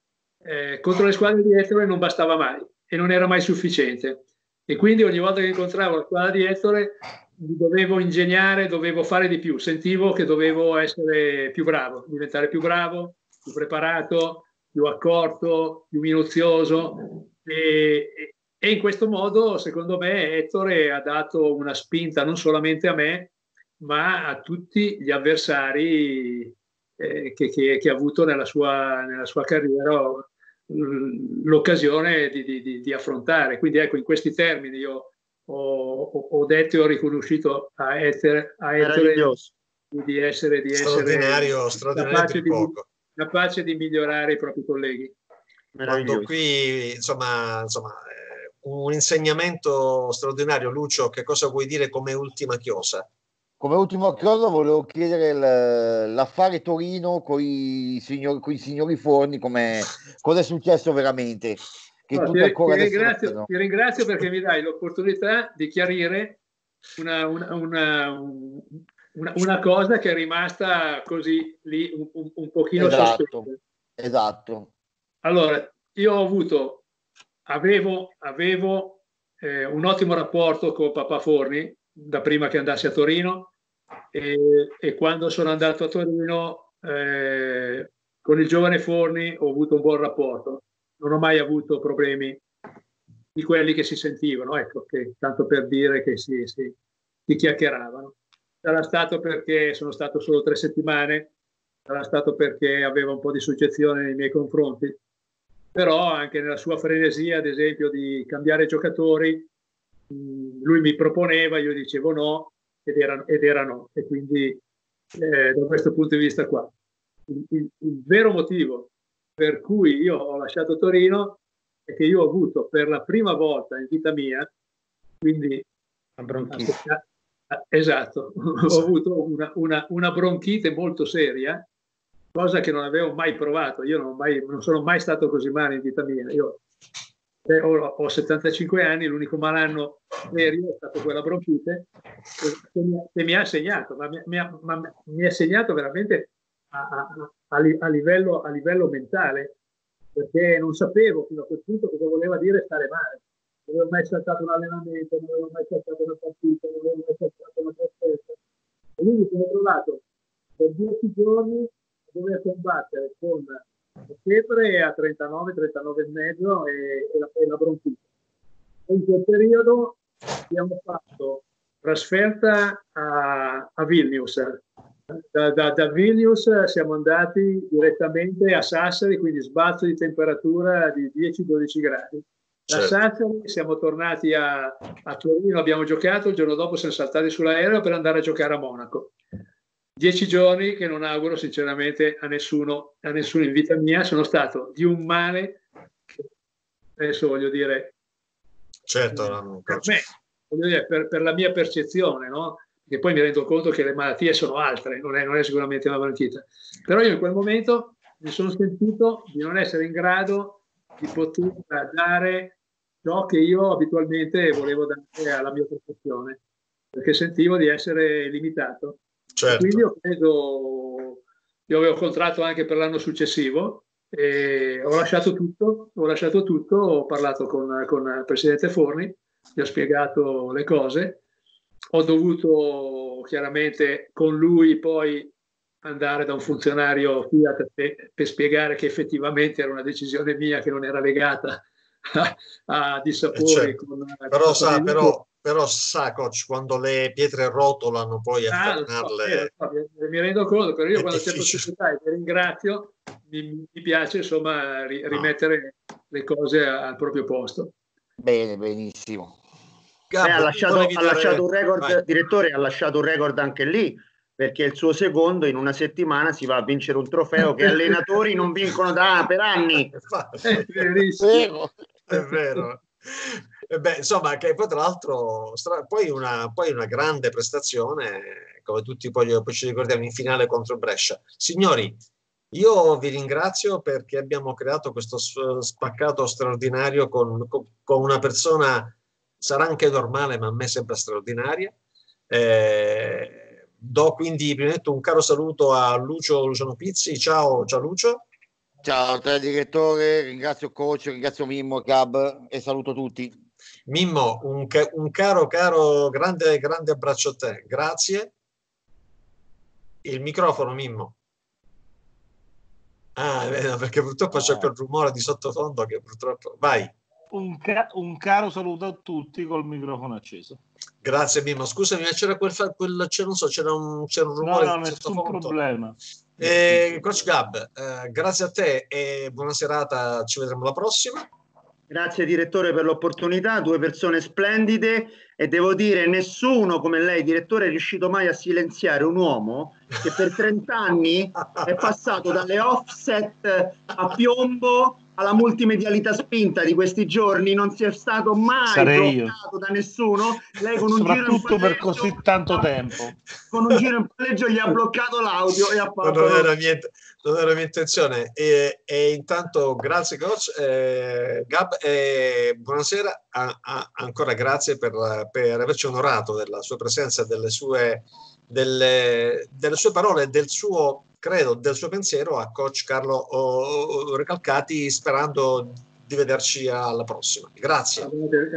eh, contro le squadre di Ettore non bastava mai e non era mai sufficiente. E quindi ogni volta che incontravo la squadra di Ettore mi dovevo ingegnare, dovevo fare di più, sentivo che dovevo essere più bravo, diventare più bravo, più preparato, più accorto, più minuzioso e, e in questo modo, secondo me, Ettore ha dato una spinta non solamente a me, ma a tutti gli avversari eh, che, che, che, ha avuto nella sua, nella sua carriera l'occasione di, di, di, affrontare. Quindi ecco, in questi termini io ho, ho detto e ho riconosciuto a Ettore, a Ettore di essere, di straordinario, essere straordinario capace, di, capace di migliorare i propri colleghi. Quando qui, insomma, insomma un insegnamento straordinario. Lucio, che cosa vuoi dire come ultima chiosa? Come ultima cosa volevo chiedere l'affare Torino con i signori, con i signori Forni, come, cosa è successo veramente? Che no, ti, ti, ringrazio, ti, ringrazio, perché mi dai l'opportunità di chiarire una, una, una, una, cosa che è rimasta così lì un, un, un pochino esatto, sospesa. Esatto. Allora, io ho avuto avevo, avevo eh, un ottimo rapporto con papà Forni da prima che andassi a Torino e, e quando sono andato a Torino eh, con il giovane Forni ho avuto un buon rapporto. Non ho mai avuto problemi di quelli che si sentivano, ecco, che, tanto per dire che sì, sì. che chiacchieravano. Sarà stato perché sono stato solo tre settimane, sarà stato perché aveva un po' di soggezione nei miei confronti, però anche nella sua frenesia, ad esempio, di cambiare giocatori, lui mi proponeva, io dicevo no, ed era, ed era no. E quindi eh, da questo punto di vista qua. Il, il, il, vero motivo per cui io ho lasciato Torino è che io ho avuto per la prima volta in vita mia, quindi esatto, ho avuto una, una, una, bronchite molto seria, cosa che non avevo mai provato. Io non, mai, non sono mai stato così male in vita mia. Io ho, ho, 75 anni, l'unico malanno serio è stato quella bronchite che mi, che mi ha segnato, ma mi, mi, ha, ma mi ha segnato veramente a, a, a, a, livello, a livello mentale, perché non sapevo fino a quel punto cosa voleva dire stare male. Non avevo mai saltato un allenamento, non avevo mai saltato una partita, non avevo mai saltato una trasferta. E quindi sono trovato per dieci giorni a dover combattere con la febbre a 39, 39 e mezzo e, e, la, e la bronchite. In quel periodo abbiamo fatto trasferta a, a Vilnius. Da, da, da, Vilnius siamo andati direttamente a Sassari, quindi sbalzo di temperatura di 10-12 gradi. Da certo. Sassari siamo tornati a, a Torino, abbiamo giocato, il giorno dopo siamo saltati sull'aereo per andare a giocare a Monaco dieci giorni che non auguro sinceramente a nessuno, a nessuno in vita mia, sono stato di un male che adesso voglio dire, certo, no, per me, voglio dire, per, per, la mia percezione, no? che poi mi rendo conto che le malattie sono altre, non è, non è sicuramente una bronchite, però io in quel momento mi sono sentito di non essere in grado di poter dare ciò che io abitualmente volevo dare alla mia professione, perché sentivo di essere limitato. Certo. Quindi ho preso, io avevo contratto anche per l'anno successivo e ho lasciato tutto, ho lasciato tutto, ho parlato con, con il presidente Forni, gli ho spiegato le cose, ho dovuto chiaramente con lui poi andare da un funzionario Fiat per, per spiegare che effettivamente era una decisione mia che non era legata a, a dissapori. Certo. Con, però, sa, però, però sa coach quando le pietre rotolano poi a ah, fermarle so, so, mi rendo conto però io quando c'è possibilità e ti ringrazio mi, mi, piace insomma ri, no. rimettere le cose al proprio posto. Bene benissimo. Gabbo, ha, lasciato, ha lasciato un record Vai. direttore ha lasciato un record anche lì perché il suo secondo in una settimana si va a vincere un trofeo che allenatori non vincono da per anni. È verissimo. È vero Beh, insomma, che poi tra l'altro poi una, poi una grande prestazione, come tutti poi, poi ci ricordiamo in finale contro Brescia. Signori, io vi ringrazio perché abbiamo creato questo spaccato straordinario con, con una persona, sarà anche normale, ma a me sembra straordinaria. Eh, do quindi prima di tutto un caro saluto a Lucio Luciano Pizzi. Ciao, ciao Lucio. Ciao, direttore, ringrazio coach, ringrazio Mimmo, Gab e saluto tutti. Mimmo, un, un caro, caro, grande, grande abbraccio a te. Grazie. Il microfono, Mimmo. Ah, perché purtroppo c'è quel rumore di sottofondo che purtroppo... Vai. Un, ca- un, caro saluto a tutti col microfono acceso. Grazie Mimmo, scusami, ma c'era quel, quel c'era, non so, c'era un, c'era un rumore no, no, nessun problema. Eh, Coach Gab, eh, grazie a te e buona serata, ci vedremo la prossima. Grazie direttore per l'opportunità, due persone splendide. E devo dire nessuno come lei direttore è riuscito mai a silenziare un uomo che per 30 anni è passato dalle offset a piombo alla multimedialità spinta di questi giorni non si è stato mai Sarei bloccato io. da nessuno. Lei con un soprattutto giro per così tanto tempo. Con un giro in palleggio gli ha bloccato l'audio e ha fatto non era mia, non era mia intenzione. E, e intanto grazie coach. Eh, Gab e buonasera. A, a, ancora grazie per, per averci onorato della sua presenza delle sue delle, delle sue parole e del suo credo, del suo pensiero a coach Carlo Recalcati sperando di vederci alla prossima. Grazie.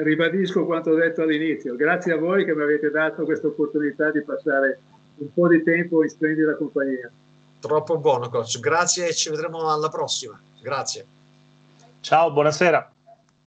Ribadisco quanto ho detto all'inizio. Grazie a voi che mi avete dato questa opportunità di passare un po' di tempo in splendida compagnia. Troppo buono, coach. Grazie e ci vedremo alla prossima. Grazie. Ciao, buonasera.